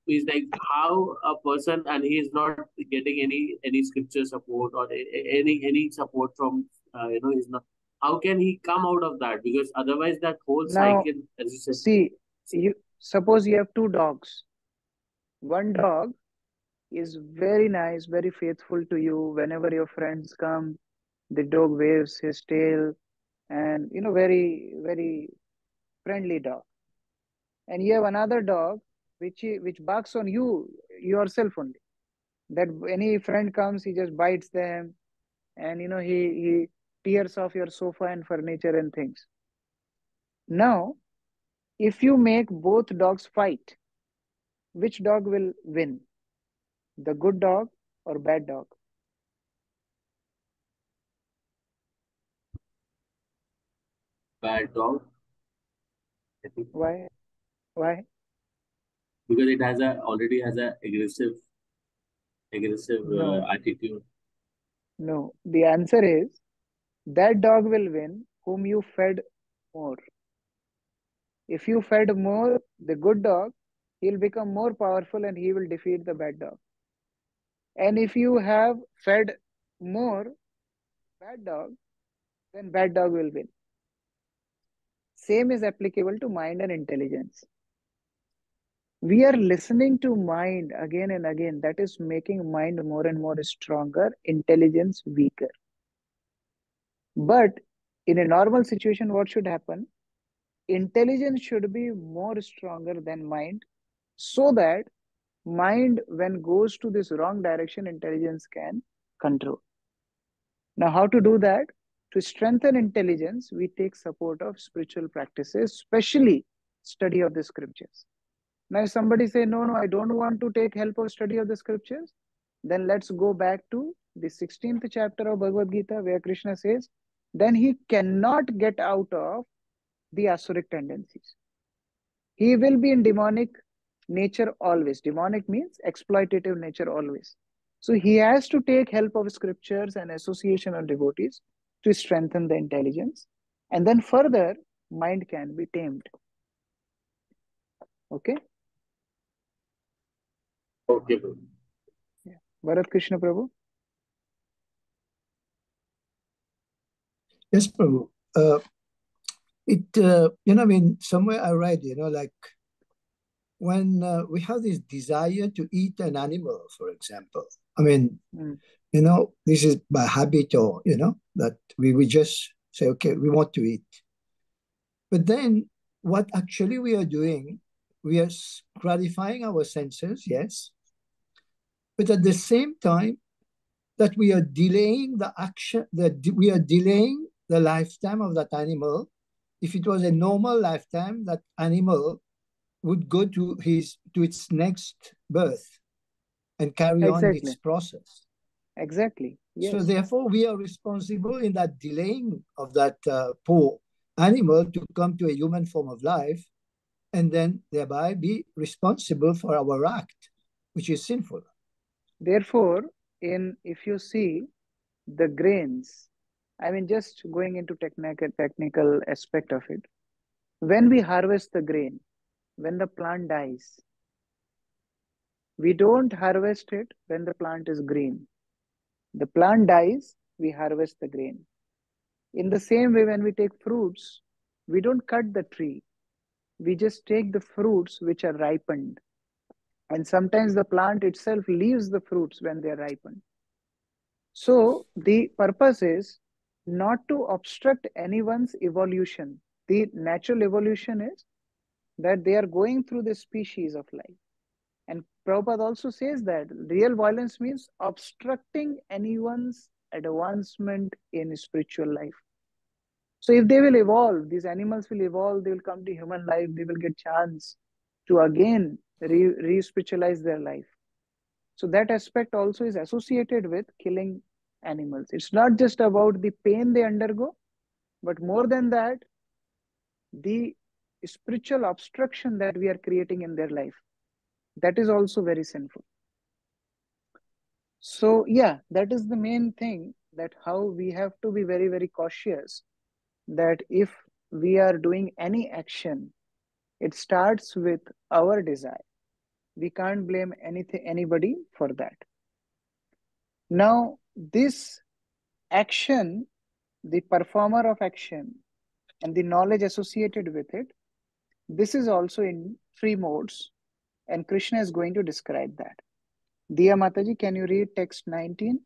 is like how a person and he is not getting any any scripture support or any any support from uh, you know he's not how can he come out of that? Because otherwise that whole Now, cycle, as you said, see, you suppose you have two dogs. One dog is very nice, very faithful to you. Whenever your friends come, the dog waves his tail and, you know, very, very friendly dog. And you have another dog which which barks on you yourself only. That any friend comes, he just bites them, and you know he he tears off your sofa and furniture and things. Now, if you make both dogs fight, which dog will win? The good dog or bad dog? bad dog. Why? Why? because it has a already has a aggressive aggressive uh, attitude. no. The answer is that dog will win whom you fed more. If you fed more, the good dog, he'll become more powerful and he will defeat the bad dog. And if you have fed more bad dog, then bad dog will win. Same is applicable to mind and intelligence. We are listening to mind again and again. That is making mind more and more stronger, intelligence weaker. But in a normal situation, what should happen? Intelligence should be more stronger than mind so that mind, when goes to this wrong direction, intelligence can control. Now, how to do that? To strengthen intelligence, we take support of spiritual practices, especially study of the scriptures. Now, if somebody say, no, no, I don't want to take help of study of the scriptures, then let's go back to the 16th chapter of Bhagavad Gita, where Krishna says, then he cannot get out of the asuric tendencies. He will be in demonic nature always. Demonic means exploitative nature always. So he has to take help of scriptures and association of devotees to strengthen the intelligence. And then further, mind can be tamed. Okay? Okay, bro. Bharat Krishna Prabhu? Yes, Prabhu. Uh, it, uh, you know, I mean, somewhere I read, you know, like when uh, we have this desire to eat an animal, for example, I mean, Mm. you know, this is by habit or, you know, that we, we just say, okay, we want to eat. But then what actually we are doing, we are gratifying our senses, yes, but at the same time, that we are delaying the action, that we are delaying the lifetime of that animal. If it was a normal lifetime, that animal would go to his to its next birth and carry on its process. Exactly. So therefore, we are responsible in that delaying of that uh, poor animal to come to a human form of life, and then thereby be responsible for our act, which is sinful. Therefore, in if you see the grains, I mean, just going into technical technical aspect of it, when we harvest the grain, when the plant dies, we don't harvest it when the plant is green. The plant dies, we harvest the grain. In the same way, when we take fruits, we don't cut the tree. We just take the fruits which are ripened. And sometimes the plant itself leaves the fruits when they are ripened. So the purpose is not to obstruct anyone's evolution. The natural evolution is that they are going through the species of life. And Prabhupada also says that real violence means obstructing anyone's advancement in spiritual life. So if they will evolve, these animals will evolve, they will come to human life, they will get chance to again re- re-spiritualize their life. So that aspect also is associated with killing animals. It's not just about the pain they undergo, but more than that, the spiritual obstruction that we are creating in their life. That is also very sinful. So yeah, that is the main thing that how we have to be very, very cautious that if we are doing any action, it starts with our desire. We can't blame anything anybody for that. Now, this action the performer of action, and the knowledge associated with it, this is also in three modes, and Krishna is going to describe that. Diya Mataji, can you read text 19?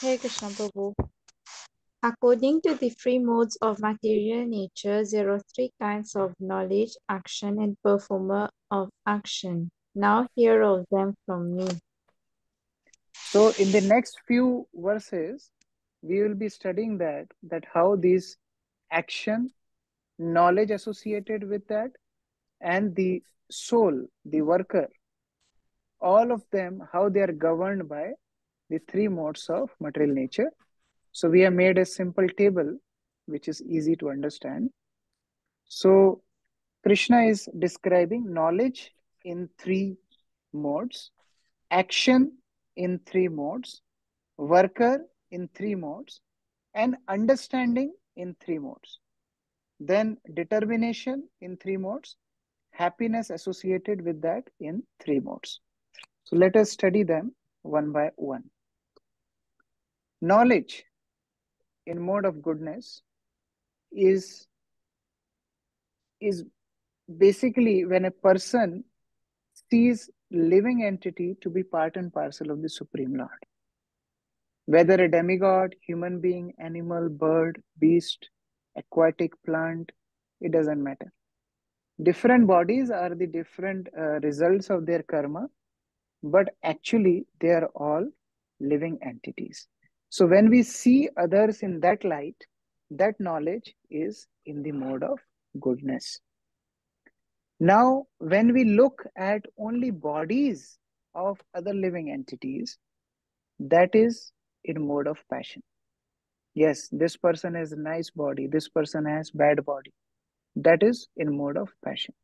Hare Krishna Prabhu. According to the three modes of material nature, there are three kinds of knowledge, action, and performer of action. Now hear of them from me. So in the next few verses, we will be studying that, that how these action, knowledge associated with that, and the soul, the worker, all of them, how they are governed by the three modes of material nature. So we have made a simple table, which is easy to understand. So Krishna is describing knowledge in three modes, action in three modes, worker in three modes, and understanding in three modes. Then determination in three modes, happiness associated with that in three modes. So let us study them one by one. Knowledge in mode of goodness is, is basically when a person sees living entity to be part and parcel of the Supreme Lord. Whether a demigod, human being, animal, bird, beast, aquatic plant, it doesn't matter. Different bodies are the different uh, results of their karma, but actually they are all living entities. So when we see others in that light, that knowledge is in the mode of goodness. Now, when we look at only bodies of other living entities, that is in mode of passion. Yes, this person has a nice body, this person has bad body. That is in mode of passion.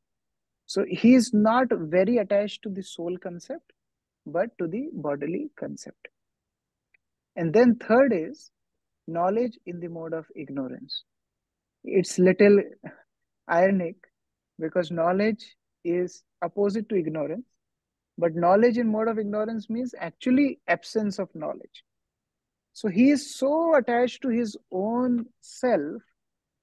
So he is not very attached to the soul concept, but to the bodily concept. And then third is knowledge in the mode of ignorance. It's little ironic because knowledge is opposite to ignorance but knowledge in mode of ignorance means actually absence of knowledge so he is so attached to his own self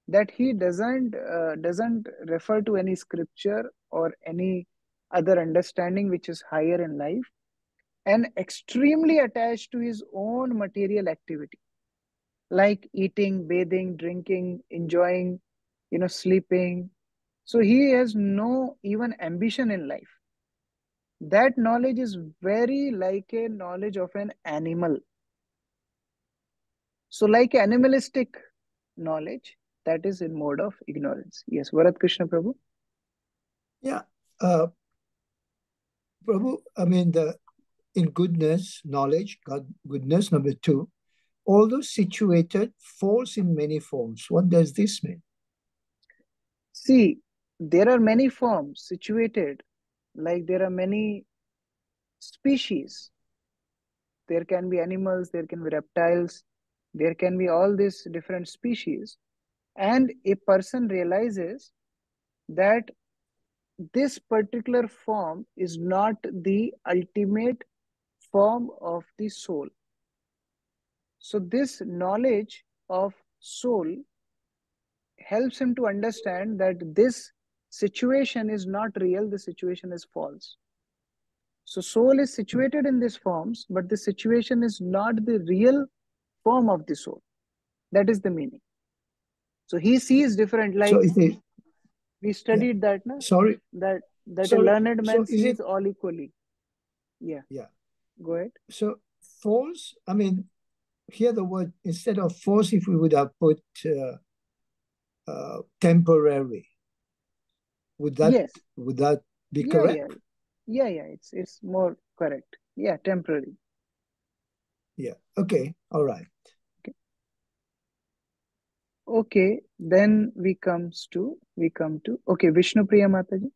that he doesn't uh, doesn't refer to any scripture or any other understanding which is higher in life and extremely attached to his own material activity like eating bathing drinking enjoying you know sleeping so he has no even ambition in life. That knowledge is very like a knowledge of an animal. So, like animalistic knowledge, that is in mode of ignorance. Yes, Bharat Krishna Prabhu. Yeah. Uh, Prabhu, I mean, the in goodness, knowledge, God, goodness, number two, although situated, falls in many forms. What does this mean? See, there are many forms situated, like there are many species. There can be animals, there can be reptiles, there can be all these different species. And a person realizes that this particular form is not the ultimate form of the soul. So, this knowledge of soul helps him to understand that this situation is not real, the situation is false. So soul is situated in these forms, but the situation is not the real form of the soul. That is the meaning. So he sees different, like so we studied yeah. that, no? Sorry. That that Sorry. a learned man so sees it, all equally. Yeah. Yeah. Go ahead. So false, I mean, here the word instead of false, if we would have put uh, uh, temporary, would that yes. would that be yeah, correct? Yeah. yeah, yeah, it's it's more correct. Yeah, temporary. Yeah. Okay. All right. Okay. Then we comes to we come to okay. Vishnu Priya Mataji,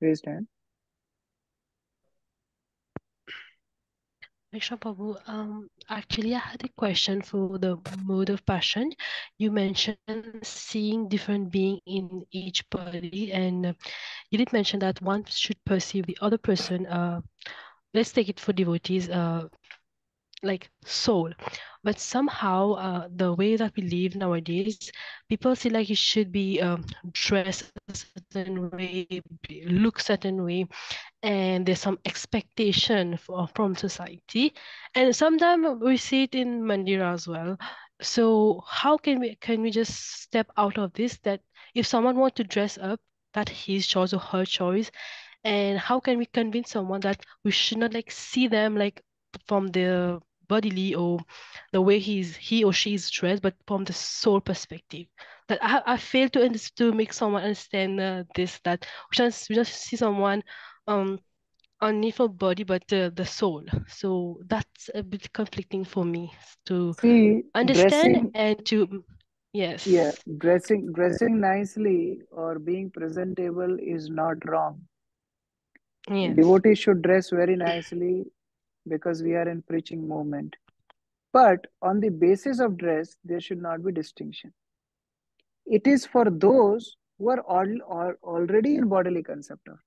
raised hand. Vishnu Prabhu, um, actually, I had a question for the mode of passion. You mentioned seeing different being in each body, and you did mention that one should perceive the other person. Uh, let's take it for devotees. Uh, like soul. But somehow uh, the way that we live nowadays people see like you should be um, dressed a certain way look certain way and there's some expectation for, from society. And sometimes we see it in mandira as well. So how can we can we just step out of this that if someone wants to dress up that his choice or her choice and how can we convince someone that we should not like see them like from the bodily or the way he's he or she is dressed, but from the soul perspective. That I I fail to to make someone understand uh, this that we just we just see someone um underneath of body, but uh, the soul. So that's a bit conflicting for me to See, understand dressing, and to yes. yeah, dressing dressing nicely or being presentable is not wrong. Yes. Devotees should dress very nicely because we are in preaching movement. But on the basis of dress, there should not be distinction. It is for those who are all, all, already in bodily concept of.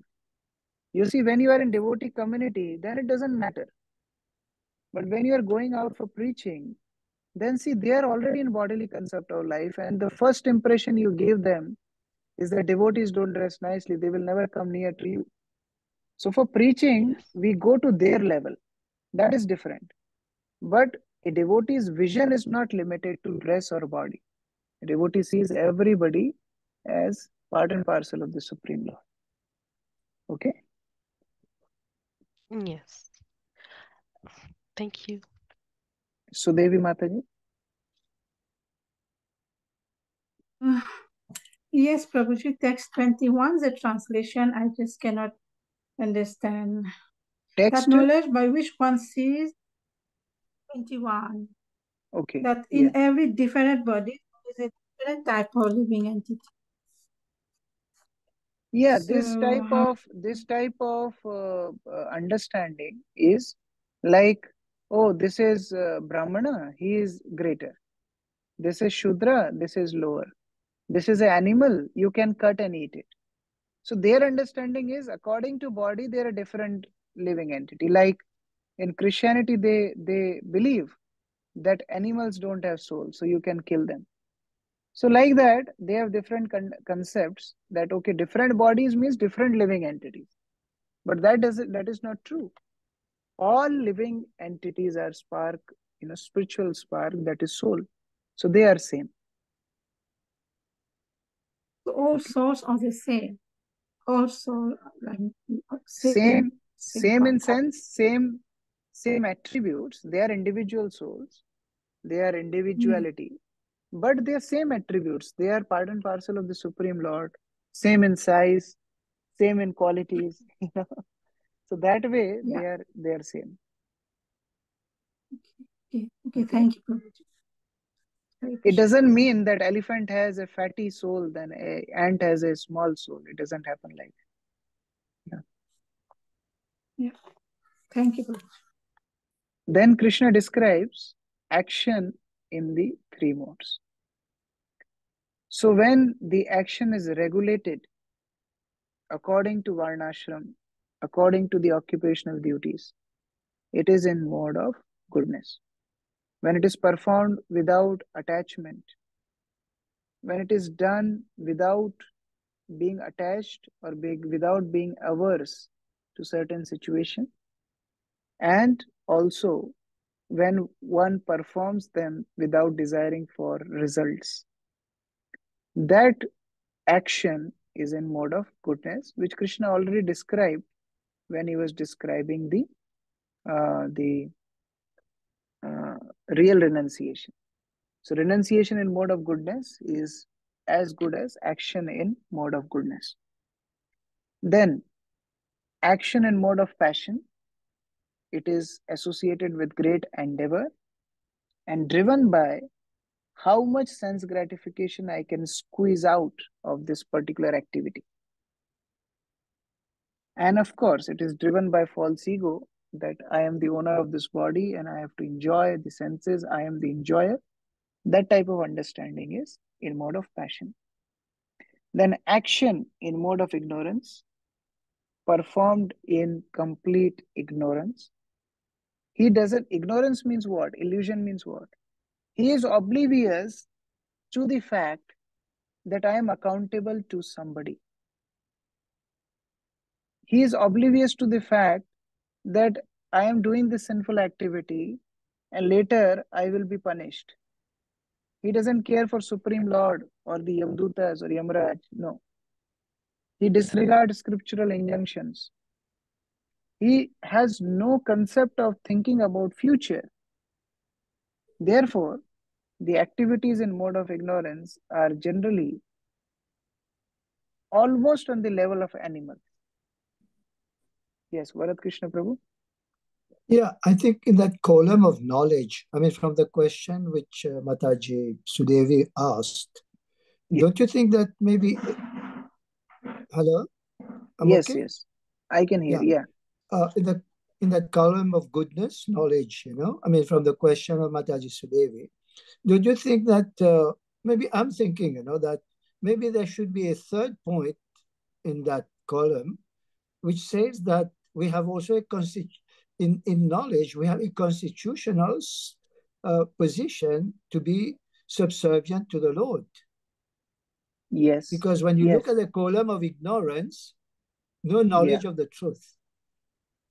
You see, when you are in devotee community, then it doesn't matter. But when you are going out for preaching, then see, they are already in bodily concept of life. And the first impression you give them is that devotees don't dress nicely. They will never come near to you. So for preaching, we go to their level. That is different. But a devotee's vision is not limited to dress or body. A devotee sees everybody as part and parcel of the Supreme Lord. Okay? Yes. Thank you. So, Devi Mataji. Yes, Prabhuji, text 21, the translation, I just cannot understand. Text? That knowledge by which one sees 21. Okay. That in Yeah. every different body is a different type of living entity. Yeah, this type of this type of uh, uh, understanding is like, oh, this is uh, Brahmana, he is greater. This is Shudra, this is lower. This is an animal, you can cut and eat it. So their understanding is according to body, there are different living entity. Like in Christianity, they they believe that animals don't have soul, so you can kill them. So like that, they have different con- concepts that okay, different bodies means different living entities. But that doesn't that is not true. All living entities are spark, you know, spiritual spark that is soul. So they are same. So all souls are the same. All souls are like same, Same, in sense, same, same attributes. They are individual souls. They are individuality, but they are same attributes. They are part and parcel of the Supreme Lord. Same in size, same in qualities. You know, so that way Yeah. they are they are same. Okay, okay, thank you. It doesn't mean that elephant has a fatty soul than a ant has a small soul. It doesn't happen like that. Thank you, Then Krishna describes action in the three modes. So when the action is regulated according to Varnashram, according to the occupational duties, it is in mode of goodness. When it is performed without attachment, when it is done without being attached or being, without being averse to certain situation, and also when one performs them without desiring for results, that action is in mode of goodness, which Krishna already described when he was describing the uh, the uh, real renunciation. So renunciation in mode of goodness is as good as action in mode of goodness. Then action in mode of passion, it is associated with great endeavor and driven by how much sense gratification I can squeeze out of this particular activity. And of course, it is driven by false ego that I am the owner of this body and I have to enjoy the senses, I am the enjoyer. That type of understanding is in mode of passion. Then action in mode of ignorance, performed in complete ignorance, He doesn't, ignorance means what? Illusion means what? He is oblivious to the fact that I am accountable to somebody. He is oblivious to the fact that I am doing this sinful activity and later I will be punished. He doesn't care for Supreme Lord or the Yamdutas or Yamraj. No. He disregards scriptural injunctions. He has no concept of thinking about future. Therefore, the activities in mode of ignorance are generally almost on the level of animals. Yes, Bharat Krishna Prabhu. Yeah, I think in that column of knowledge, I mean, from the question which uh, Mataji Sudevi asked, Yeah. don't you think that maybe, hello? I'm yes, okay? yes. I can hear. Yeah. Yeah. Uh, in the in that column of goodness, knowledge, you know, I mean, from the question of Mataji Sudevi, don't you think that uh, maybe I'm thinking, you know, that maybe there should be a third point in that column, which says that we have also a constitu- in in knowledge we have a constitutional uh, position to be subservient to the Lord. Yes. Because when you yes. look at the column of ignorance, no knowledge of the truth.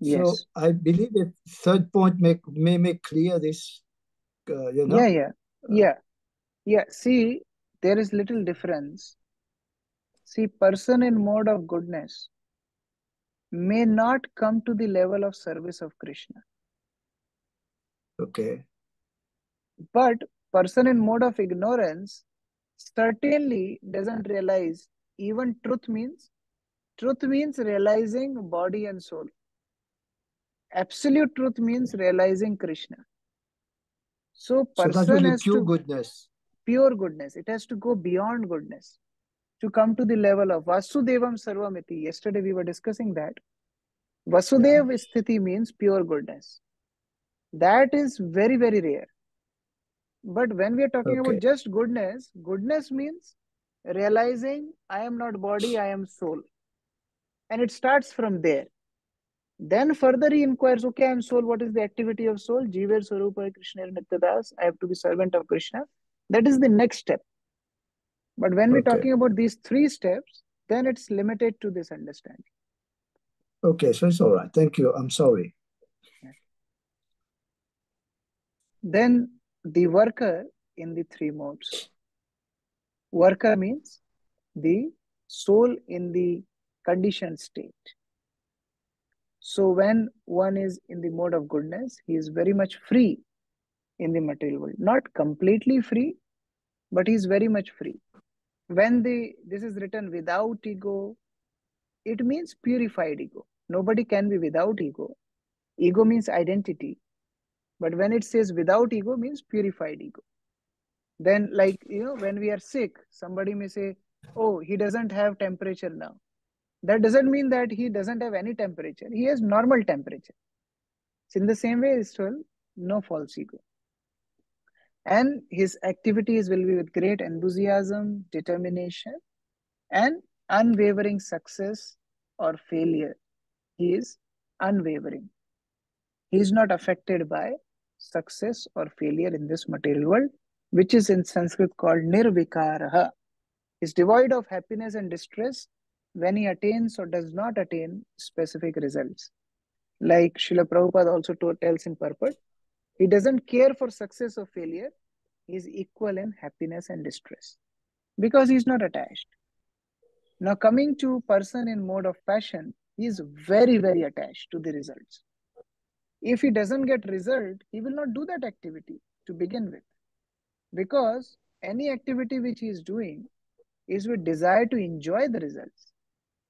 Yes. So I believe the third point may, may make clear this, uh, you know. Yeah, yeah, yeah, yeah. See, there is little difference. See, person in mode of goodness may not come to the level of service of Krishna, Okay. but person in mode of ignorance certainly doesn't realize even truth means truth means realizing body and soul. Absolute truth means realizing Krishna. So So person be has pure to goodness. pure goodness. It has to go beyond goodness to come to the level of Vasudevam Sarvamiti. Yesterday we were discussing that. Vasudev Sthiti means pure goodness. That is very, very rare. But when we are talking Okay. about just goodness, goodness means realizing I am not body, I am soul. And it starts from there. Then further he inquires, okay, I am soul. What is the activity of soul? Jiver Swarupa Krishna Nityadas. I have to be servant of Krishna. That is the next step. But when we're talking about these three steps, then it's limited to this understanding. Okay, so it's all right. Thank you. I'm sorry. Then the worker in the three modes. Worker means the soul in the conditioned state. So when one is in the mode of goodness, he is very much free in the material world. Not completely free, but he is very much free. When the this is written without ego, it means purified ego. Nobody can be without ego. Ego means identity. But when it says without ego means purified ego. Then like you know, when we are sick, somebody may say, Oh, he doesn't have temperature now. That doesn't mean that he doesn't have any temperature. He has normal temperature. So in the same way, as well, no false ego. And his activities will be with great enthusiasm, determination, and unwavering success or failure. He is unwavering. He is not affected by success or failure in this material world, which is in Sanskrit called nirvikaraha. Is devoid of happiness and distress when he attains or does not attain specific results. Like Srila Prabhupada also tells in purport, he doesn't care for success or failure. He is equal in happiness and distress because he is not attached. Now, coming to person in mode of passion, he is very, very attached to the results. If he doesn't get result, he will not do that activity to begin with. Because any activity which he is doing is with desire to enjoy the results.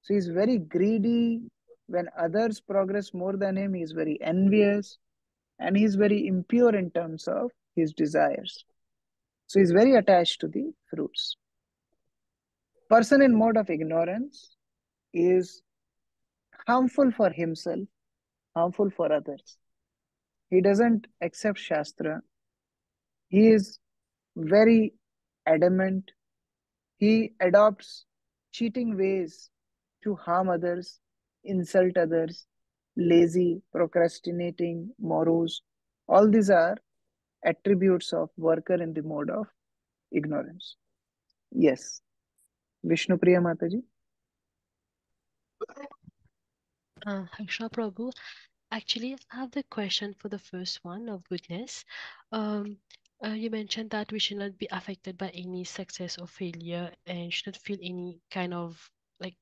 So he's very greedy. When others progress more than him, he is very envious and he's very impure in terms of his desires. So he's very attached to the fruits. Person in mode of ignorance is harmful for himself, harmful for others. He doesn't accept Shastra. He is very adamant. He adopts cheating ways to harm others, insult others, lazy, procrastinating, morose. All these are attributes of worker in the mode of ignorance. Yes. Vishnu Priya Mataji. Uh, Prabhu, actually, I have the question for the first one of goodness. Um, uh, you mentioned that we should not be affected by any success or failure and should not feel any kind of like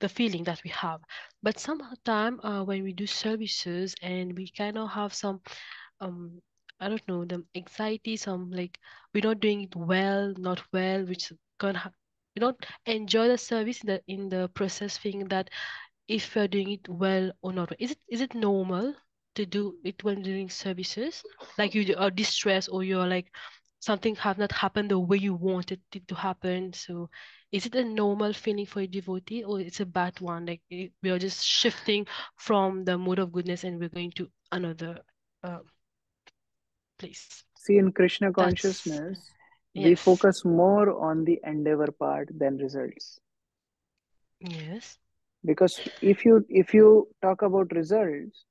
the feeling that we have. But sometimes uh, when we do services and we kind of have some um I don't know the anxiety, some like we're not doing it well, not well, which gonna we don't enjoy the service in the in the process thing that if we're doing it well or not. Is it is it normal to do it when doing services? Like you are distressed or you're like something have not happened the way you wanted it to happen. So is it a normal feeling for a devotee or it's a bad one? Like we are just shifting from the mode of goodness and we're going to another uh, place. See, in Krishna consciousness, That's, we yes. focus more on the endeavor part than results. Yes. Because if you if you talk about results,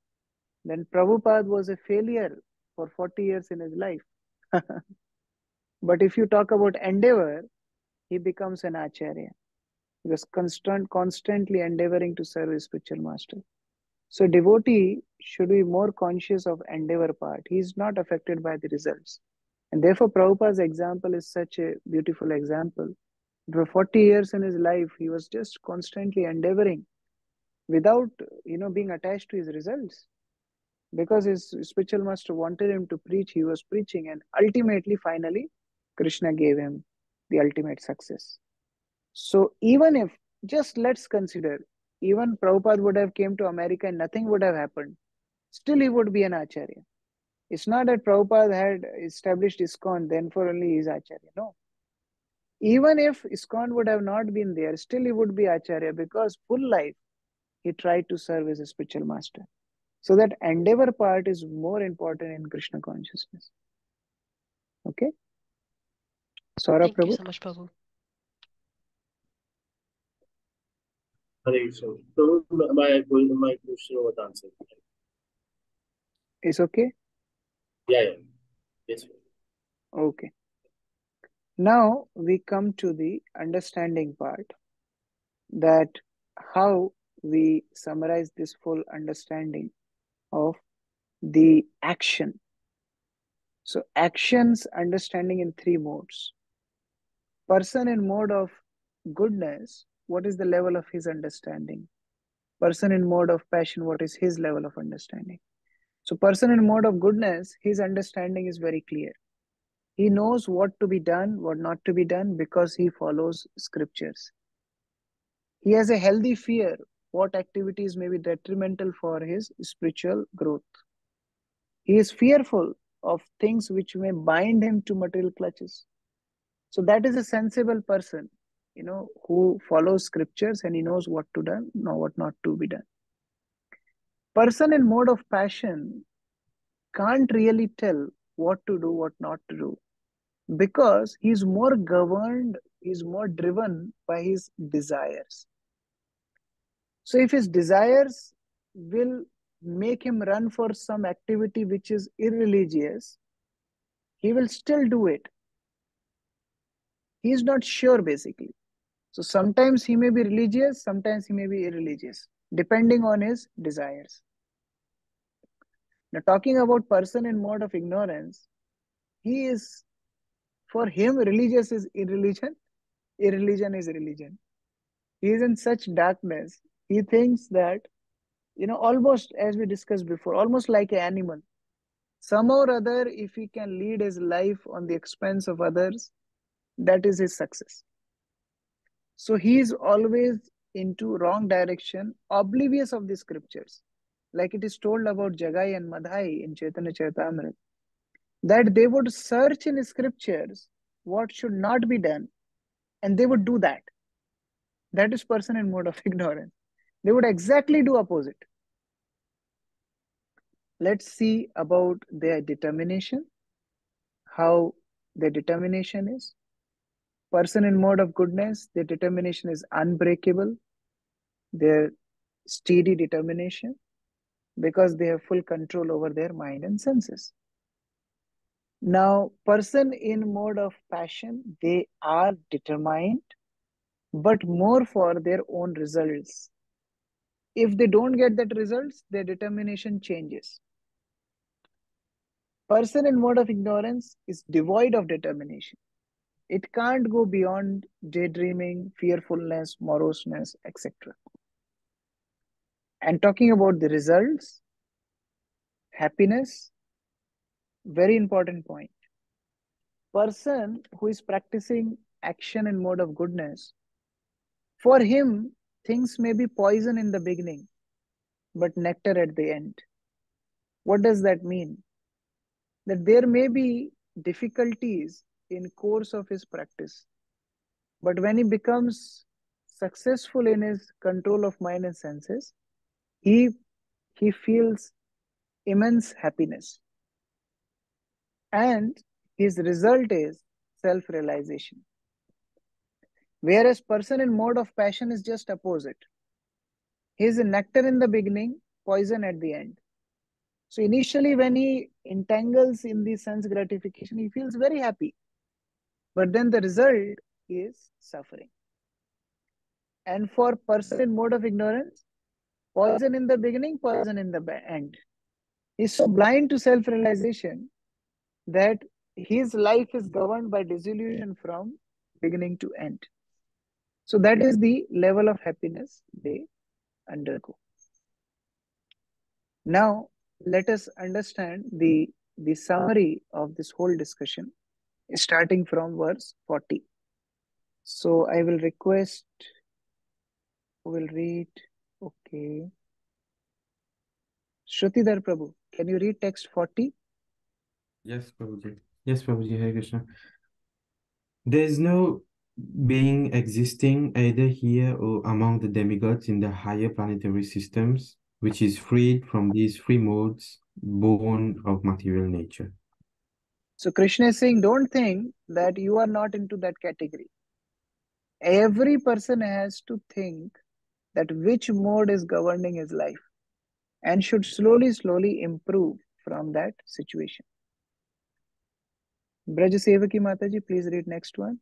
then Prabhupada was a failure for 40 years in his life. but if you talk about endeavor, he becomes an acharya. He was constant, constantly endeavoring to serve his spiritual master. So devotee should be more conscious of endeavor part. He is not affected by the results. And therefore Prabhupada's example is such a beautiful example. For 40 years in his life, he was just constantly endeavoring without, you know, being attached to his results. Because his spiritual master wanted him to preach, he was preaching. And ultimately, finally, Krishna gave him the ultimate success. So even if, just let's consider, even Prabhupada would have came to America and nothing would have happened, still he would be an Acharya. It's not that Prabhupada had established ISKCON, then for only he is Acharya. No. Even if ISKCON would have not been there, still he would be Acharya because full life he tried to serve as a spiritual master. So that endeavor part is more important in Krishna consciousness. Okay? Saurabh Thank Prabhu. you so much, Prabhu. Hare Krishna. So my my question was answered. Is okay? Yeah, yeah. Yes. Okay. Now we come to the understanding part that how we summarize this full understanding of the action. So actions understanding in three modes. Person in mode of goodness, what is the level of his understanding? Person in mode of passion, what is his level of understanding? So person in mode of goodness, his understanding is very clear. He knows what to be done, what not to be done because he follows scriptures. He has a healthy fear what activities may be detrimental for his spiritual growth. He is fearful of things which may bind him to material clutches. So that is a sensible person, you know, who follows scriptures and he knows what to do, know what not to be done. Person in mode of passion can't really tell what to do, what not to do, because he's more governed, he's more driven by his desires. So if his desires will make him run for some activity which is irreligious, he will still do it. He is not sure basically. So sometimes he may be religious, sometimes he may be irreligious, depending on his desires. Now talking about person in mode of ignorance, he is, for him, religious is irreligion, irreligion is religion. He is in such darkness. He thinks that, you know, almost as we discussed before, almost like an animal. Somehow or other, if he can lead his life on the expense of others, that is his success. So he is always into wrong direction, oblivious of the scriptures. Like it is told about Jagai and Madhai in Chaitanya Charitamrita, that they would search in scriptures what should not be done, and they would do that. That is person in mode of ignorance. They would exactly do opposite. Let's see about their determination, how their determination is. Person in mode of goodness, their determination is unbreakable, their steady determination. because they have full control over their mind and senses. Now, person in mode of passion, they are determined, but more for their own results. If they don't get that results, their determination changes. Person in mode of ignorance is devoid of determination. It can't go beyond daydreaming, fearfulness, moroseness, etc. And talking about the results, happiness, very important point. Person who is practicing action in mode of goodness, for him, things may be poison in the beginning, but nectar at the end. What does that mean? That there may be difficulties in course of his practice, but when he becomes successful in his control of mind and senses, he he feels immense happiness and his result is self-realization. Whereas person in mode of passion is just opposite. He is nectar in the beginning poison at the end. So initially when he entangles in the sense gratification he feels very happy. But then the result is suffering. And for person in mode of ignorance poison in the beginning poison in the end. He's so blind to self-realization that his life is mm-hmm. governed by disillusion from beginning to end. So that is the level of happiness they undergo. Now, let us understand the, the summary of this whole discussion, starting from verse 40. So I will request, who will read, okay. Shrutidhar Prabhu, can you read text 40? Yes, Prabhuji. Yes, Prabhuji, Hare Krishna. There is no being existing either here or among the demigods in the higher planetary systems, which is freed from these three modes born of material nature. So Krishna is saying, don't think that you are not into that category. Every person has to think that which mode is governing his life and should slowly, slowly improve from that situation. Braj Sevaki Mataji, please read next one.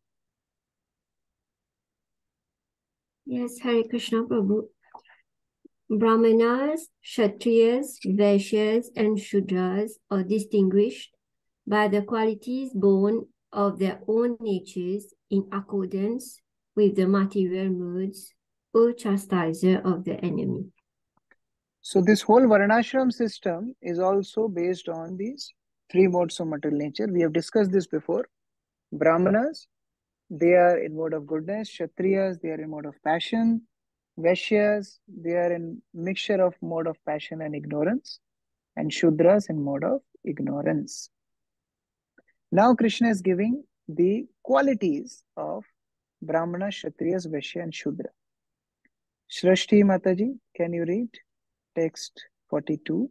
Yes, Hare Krishna Prabhu. Brahmanas, Kshatriyas, Vaishyas, and Shudras are distinguished by the qualities born of their own natures in accordance with the material moods or chastiser of the enemy. So this whole Varnashram system is also based on these three modes of material nature. We have discussed this before. Brahmanas, they are in mode of goodness. Kshatriyas, they are in mode of passion. Vaishyas, they are in mixture of mode of passion and ignorance. And Shudras in mode of ignorance. Now Krishna is giving the qualities of Brahmana, Kshatriyas, Vaishya and Shudra. Shrashti Mataji, can you read text 42?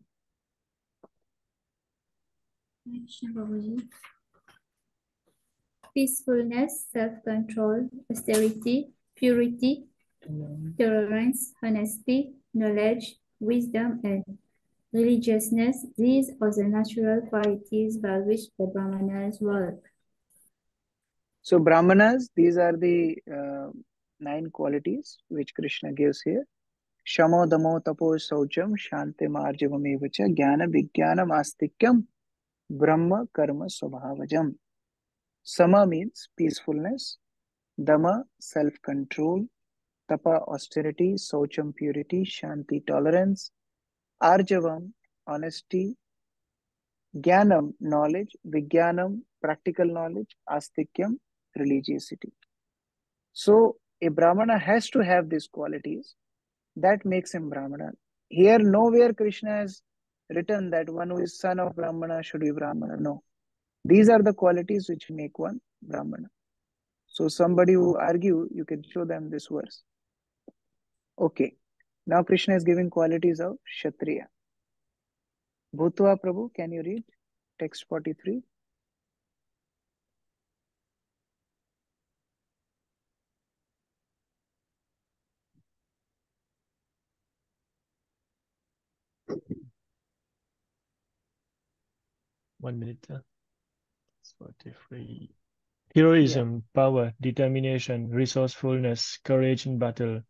Peacefulness, self-control, austerity, purity, tolerance, honesty, knowledge, wisdom, and religiousness. These are the natural qualities by which the Brahmanas work. So Brahmanas, these are the uh, nine qualities which Krishna gives here. Shamo, Damo, Tapo, Saucham, Shanti, Marjavam, Evacha, Jnana, Astikyam, ब्रह्म कर्म स्वभावजम। सम means peacefulness दम self control तप austerity सोचम purity शांति tolerance आर्जवम honesty ज्ञानम नॉलेज विज्ञानम practical knowledge astikyam religiosity so a Brahmin has to have this qualities that makes him Brahmin here no where Krishna has written that one who is son of Brahmana should be Brahmana. No. These are the qualities which make one Brahmana. So somebody who argue, you can show them this verse. Okay. Now Krishna is giving qualities of Kshatriya. Bhutva Prabhu, can you read text 43? One minute. Uh, 43. Heroism, yeah. power, determination, resourcefulness, courage in battle,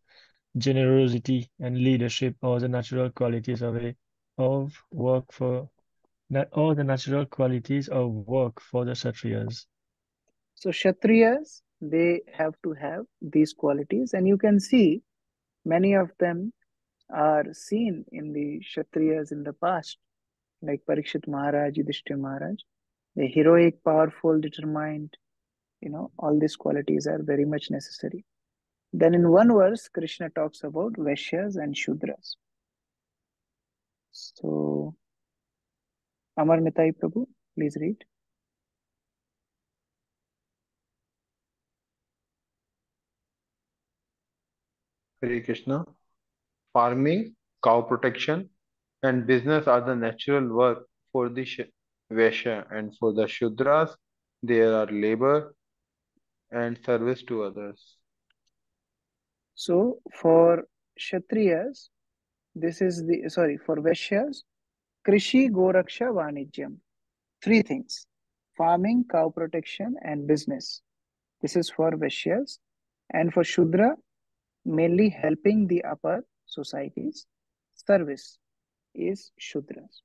generosity, and leadership are the natural qualities of a of work for not all the natural qualities of work for the Kshatriyas. So Kshatriyas, they have to have these qualities, and you can see many of them are seen in the Kshatriyas in the past, like Parikshit Maharaj, Yudhishthir Maharaj. The heroic, powerful, determined, you know, all these qualities are very much necessary. Then in one verse, Krishna talks about Vaishyas and Shudras. So, Amar Nitai Prabhu, please read. Hare Krishna. Farming, cow protection, and business are the natural work for the Vaishya, and for the Shudras, there are labor and service to others. So, for Kshatriyas, this is the sorry for Vaishyas, Krishi, Goraksha, Vanijyam. Three things farming, cow protection, and business. This is for Vaishyas. And for Shudra, mainly helping the upper societies. Service is Shudras.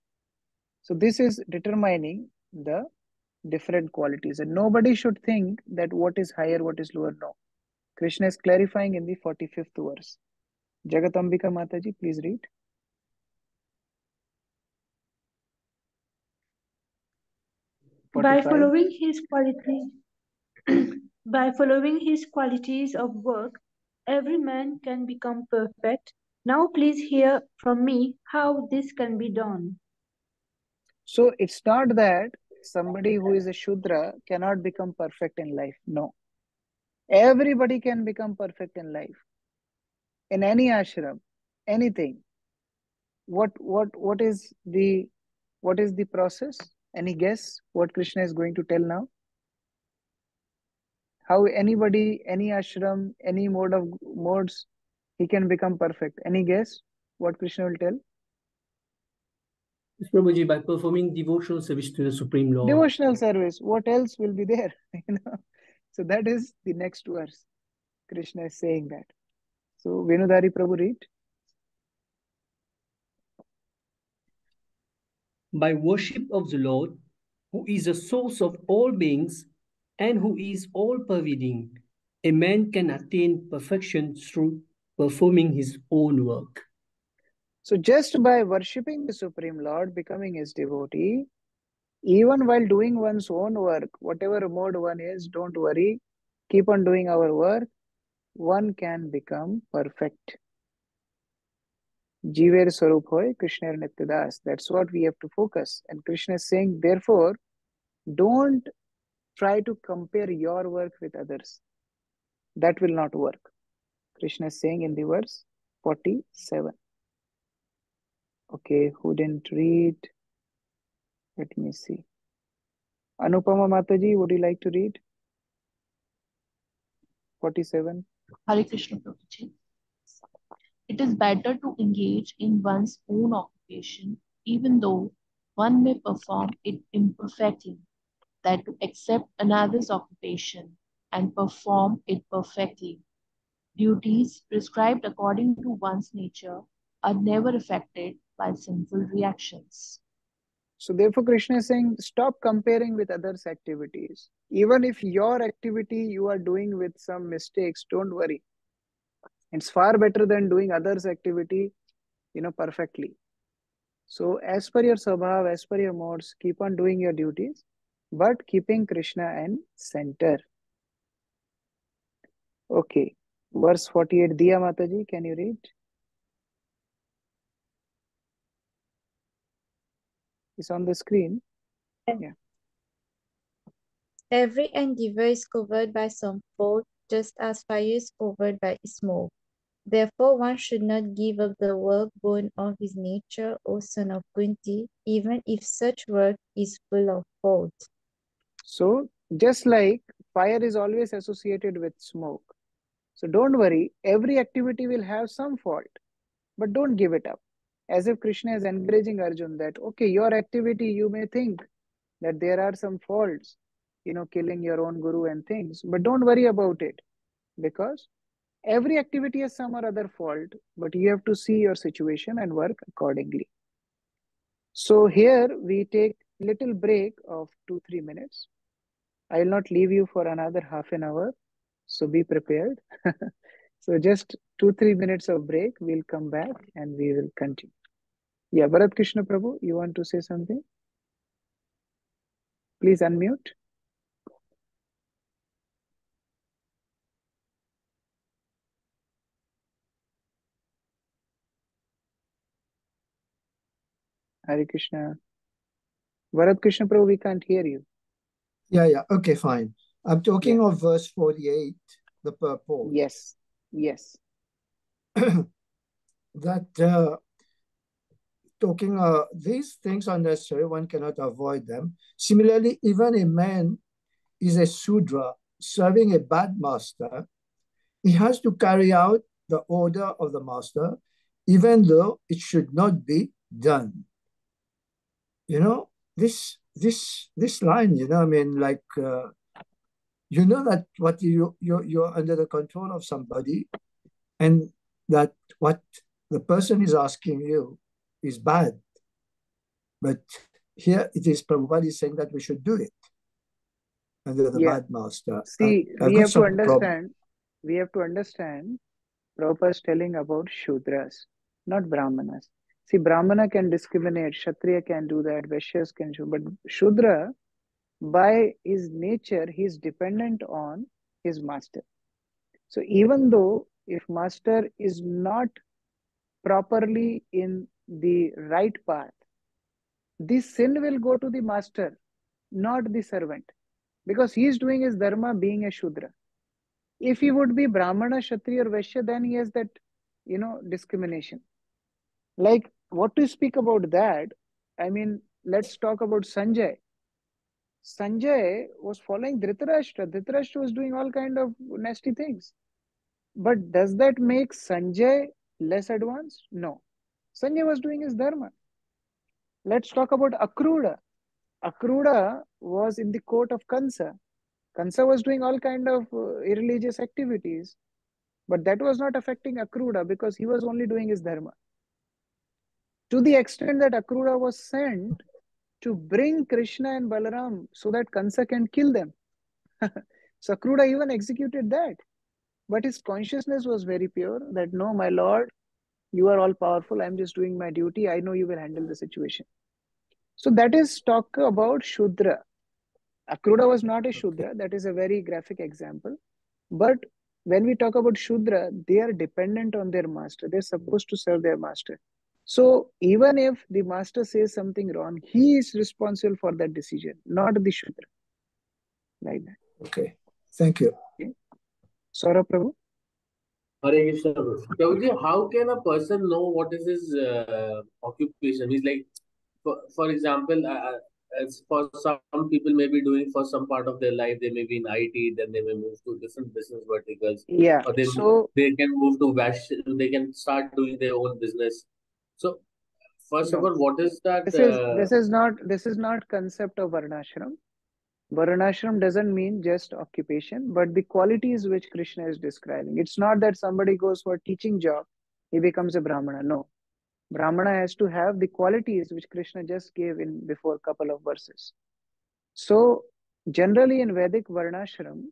So this is determining the different qualities. And nobody should think that what is higher, what is lower. No. Krishna is clarifying in the 45th verse. Jagatambika Mataji, please read. By following his qualities, by following his qualities of work, every man can become perfect. Now please hear from me how this can be done. So it's not that somebody who is a Shudra cannot become perfect in life. No. Everybody can become perfect in life in any ashram, anything. What what what is the what is the process? Any guess what Krishna is going to tell now? How anybody, any ashram, any mode of modes, he can become perfect. Any guess what Krishna will tell? Prabhuji, by performing devotional service to the Supreme Lord. Devotional service. What else will be there? you know? So that is the next verse. Krishna is saying that. So Venudhari Prabhu read. By worship of the Lord, who is the source of all beings and who is all pervading, a man can attain perfection through performing his own work. So just by worshipping the Supreme Lord, becoming his devotee, even while doing one's own work, whatever mode one is, don't worry, keep on doing our work one can become perfect. Jiver Sarup Hoy, Krishna Nityadas. That's what we have to focus. And Krishna is saying, therefore, don't try to compare your work with others. That will not work. Krishna is saying in the verse 47. Okay, who didn't read? Let me see. Anupama Mataji, would you like to read? 47. Hare Krishna. It is better to engage in one's own occupation, even though one may perform it imperfectly, than to accept another's occupation and perform it perfectly. Duties prescribed according to one's nature are never affected by sinful reactions. So therefore Krishna is saying stop comparing with others' activities. Even if your activity you are doing with some mistakes, don't worry. It's far better than doing others' activity, you know, perfectly. So as per your sabhav, as per your modes, keep on doing your duties, but keeping Krishna and center. Okay. Verse 48, Diya Mataji, can you read? it's on the screen. Yeah. Every endeavor is covered by some fault, just as fire is covered by smoke. Therefore, one should not give up the work born of his nature, O son of Kunti, even if such work is full of fault. So, just like fire is always associated with smoke. So, don't worry, every activity will have some fault, but don't give it up as if Krishna is encouraging Arjun that, okay, your activity, you may think that there are some faults, you know, killing your own guru and things, but don't worry about it because every activity has some or other fault, but you have to see your situation and work accordingly. So here we take little break of two, three minutes. I will not leave you for another half an hour. So be prepared. so just two, three minutes of break. We'll come back and we will continue. Yeah, Bharat Krishna Prabhu, you want to say something? Please unmute. Hare Krishna. Bharat Krishna Prabhu, we can't hear you. Yeah, yeah. Okay, fine. I'm talking of verse 48, the purport. Yes, yes. that uh, talking uh, these things are necessary, one cannot avoid them. Similarly, even a man is a Sudra serving a bad master, he has to carry out the order of the master, even though it should not be done. You know, this this this line, you know, I mean, like uh, you know that what you you you're under the control of somebody, and that what the person is asking you is bad. But here it is Prabhupada saying that we should do it under the Yeah. bad master. See, I- we have to some problem. understand, we have to understand, Prabhupada is telling about Shudras, not Brahmanas. See, Brahmana can discriminate, Kshatriya can do that, Vaishyas can do, but Shudra, by his nature, he is dependent on his master. So even though if master is not properly in the right path, this sin will go to the master, not the servant, because he is doing his dharma being a Shudra. If he would be Brahmana, Kshatriya, or Vaishya, then he has that, you know, discrimination. Like, what to speak about that? I mean, let's talk about Sanjay. Sanjay was following Dhritarashtra. Dhritarashtra was doing all kind of nasty things. But does that make Sanjay less advanced? No. Sanjay was doing his dharma. Let's talk about Akrura. Akrura was in the court of Kansa. Kansa was doing all kind of uh, irreligious activities, but that was not affecting Akrura because he was only doing his dharma. To the extent that Akrura was sent to bring Krishna and Balaram so that Kansa can kill them. so Akrura even executed that. But his consciousness was very pure that no, my lord, you are all powerful. I'm just doing my duty. I know you will handle the situation. So that is talk about Shudra. Akrura was not a Shudra. That is a very graphic example. But when we talk about Shudra, they are dependent on their master. They're supposed to serve their master. So even if the master says something wrong, he is responsible for that decision, not the Shudra. Like that. Okay, thank you. Saurabh Prabhu? Hare Krishna. Prabhu. Prabhuji, how can a person know what is his uh, occupation? He's like, for, for example, uh, uh, as for some people may be doing for some part of their life, they may be in IT, then they may move to different business verticals. Yeah, Or they, so- they can move to Vash, they can start doing their own business. So, first of all, what is that? This is uh, this is not this is not concept of varnashram. Varnashram doesn't mean just occupation, but the qualities which Krishna is describing. It's not that somebody goes for a teaching job, he becomes a Brahmana. No. Brahmana has to have the qualities which Krishna just gave in before couple of verses. So generally in Vedic Varnashram,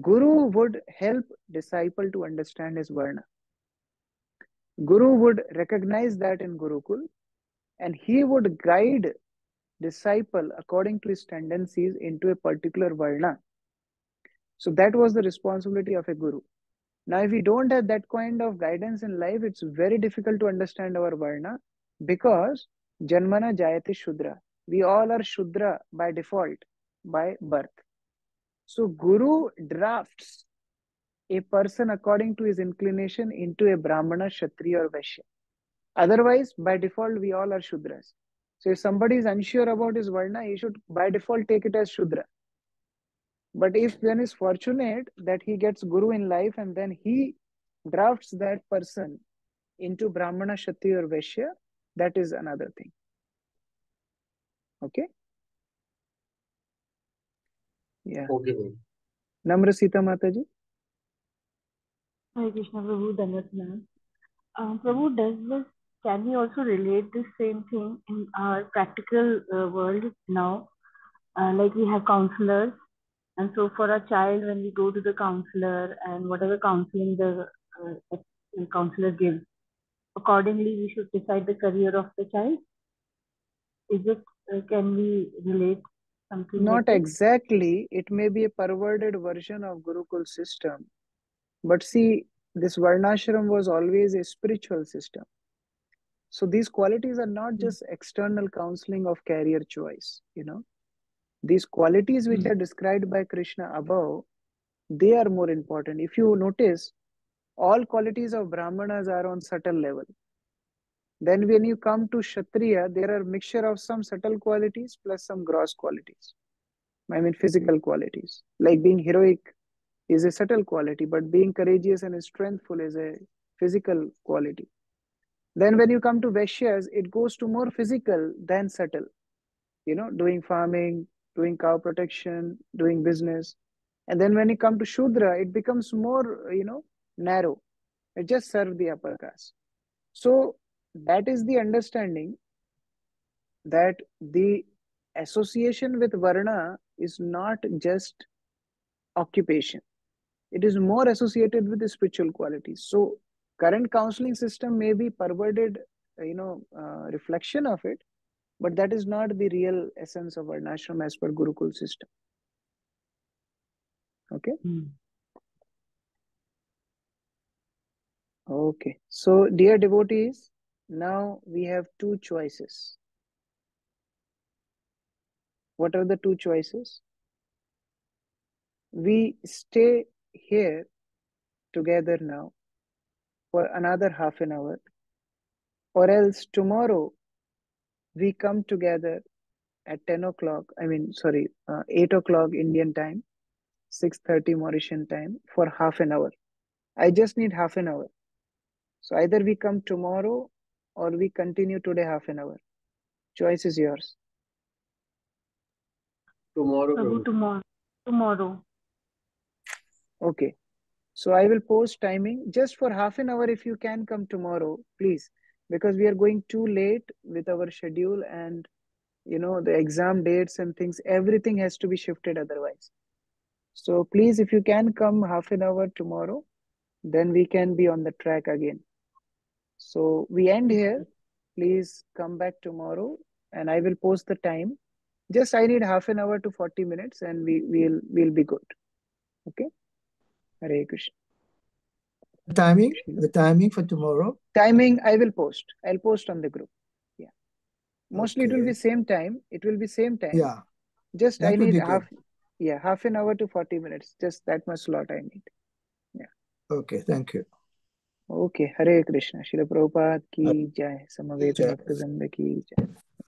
Guru would help disciple to understand his Varna. Guru would recognize that in Gurukul and he would guide disciple according to his tendencies into a particular Varna. So that was the responsibility of a Guru. Now, if we don't have that kind of guidance in life, it's very difficult to understand our Varna because Janmana Jayate Shudra. We all are Shudra by default, by birth. So Guru drafts a person according to his inclination into a Brahmana, Kshatriya or Vaishya. Otherwise, by default, we all are Shudras. So if somebody is unsure about his Varna, he should by default take it as Shudra. But if one is fortunate that he gets Guru in life and then he drafts that person into Brahmana, Kshatriya or Vaishya, that is another thing. Okay? Yeah. Okay. Namra Sita Mataji. Hare Krishna Prabhu, Dandavat Pranam. Uh, Prabhu, does this, can we also relate this same thing in our practical uh, world now? Uh, like we have counselors, and so for a child, when we go to the counselor and whatever counseling the, uh, counselor gives, accordingly we should decide the career of the child. Is it, uh, can we relate something Not this? exactly. It may be a perverted version of Gurukul system. But see, this Varnashram was always a spiritual system. So these qualities are not hmm. just external counseling of career choice, you know. These qualities which hmm. are described by Krishna above, they are more important. If you notice, all qualities of Brahmanas are on subtle level. Then when you come to Kshatriya, there are mixture of some subtle qualities plus some gross qualities. I mean physical hmm. qualities. Like being heroic is a subtle quality, but being courageous and strengthful is a physical quality. Then when you come to Vaishyas, it goes to more physical than subtle. You know, doing farming, doing cow protection, doing business. And then when you come to Shudra, it becomes more, you know, narrow. It just serves the upper caste. So that is the understanding that the association with Varna is not just occupation. It is more associated with the spiritual qualities. So current counseling system may be perverted, you know, uh, reflection of it, but that is not the real essence of Varnashram as per Gurukul system. Okay. Okay. So, dear devotees, now we have two choices. What are the two choices? We stay here together now for another half an hour, or else tomorrow we come together at 10 o'clock, I mean, sorry, uh, 8 o'clock Indian time, 6.30 Mauritian time for half an hour. I just need half an hour. So either we come tomorrow or we continue today half an hour. Choice is yours. Tomorrow, Prabhu, Prabhu. tomorrow. Tomorrow. Okay. So I will post timing just for half an hour if you can come tomorrow, please, because we are going too late with our schedule and you know the exam dates and things, everything has to be shifted otherwise. So please, if you can come half an hour tomorrow, then we can be on the track again. So we end here. Please come back tomorrow and I will post the time. Just I need half an hour to 40 minutes and we will we'll be good. Okay. Hare Krishna. The timing, the timing for tomorrow. Timing I will post. I'll post on the group. Yeah. Mostly it will be same time. It will be same time. Yeah. Just That I need half good. yeah, half an hour to 40 minutes. Just that much slot I need. Yeah. Okay, thank you. Okay. Hare Krishna. Shri Prabhupada ki jai. Samaveta Jai. Bhakta Vrinda ki jai.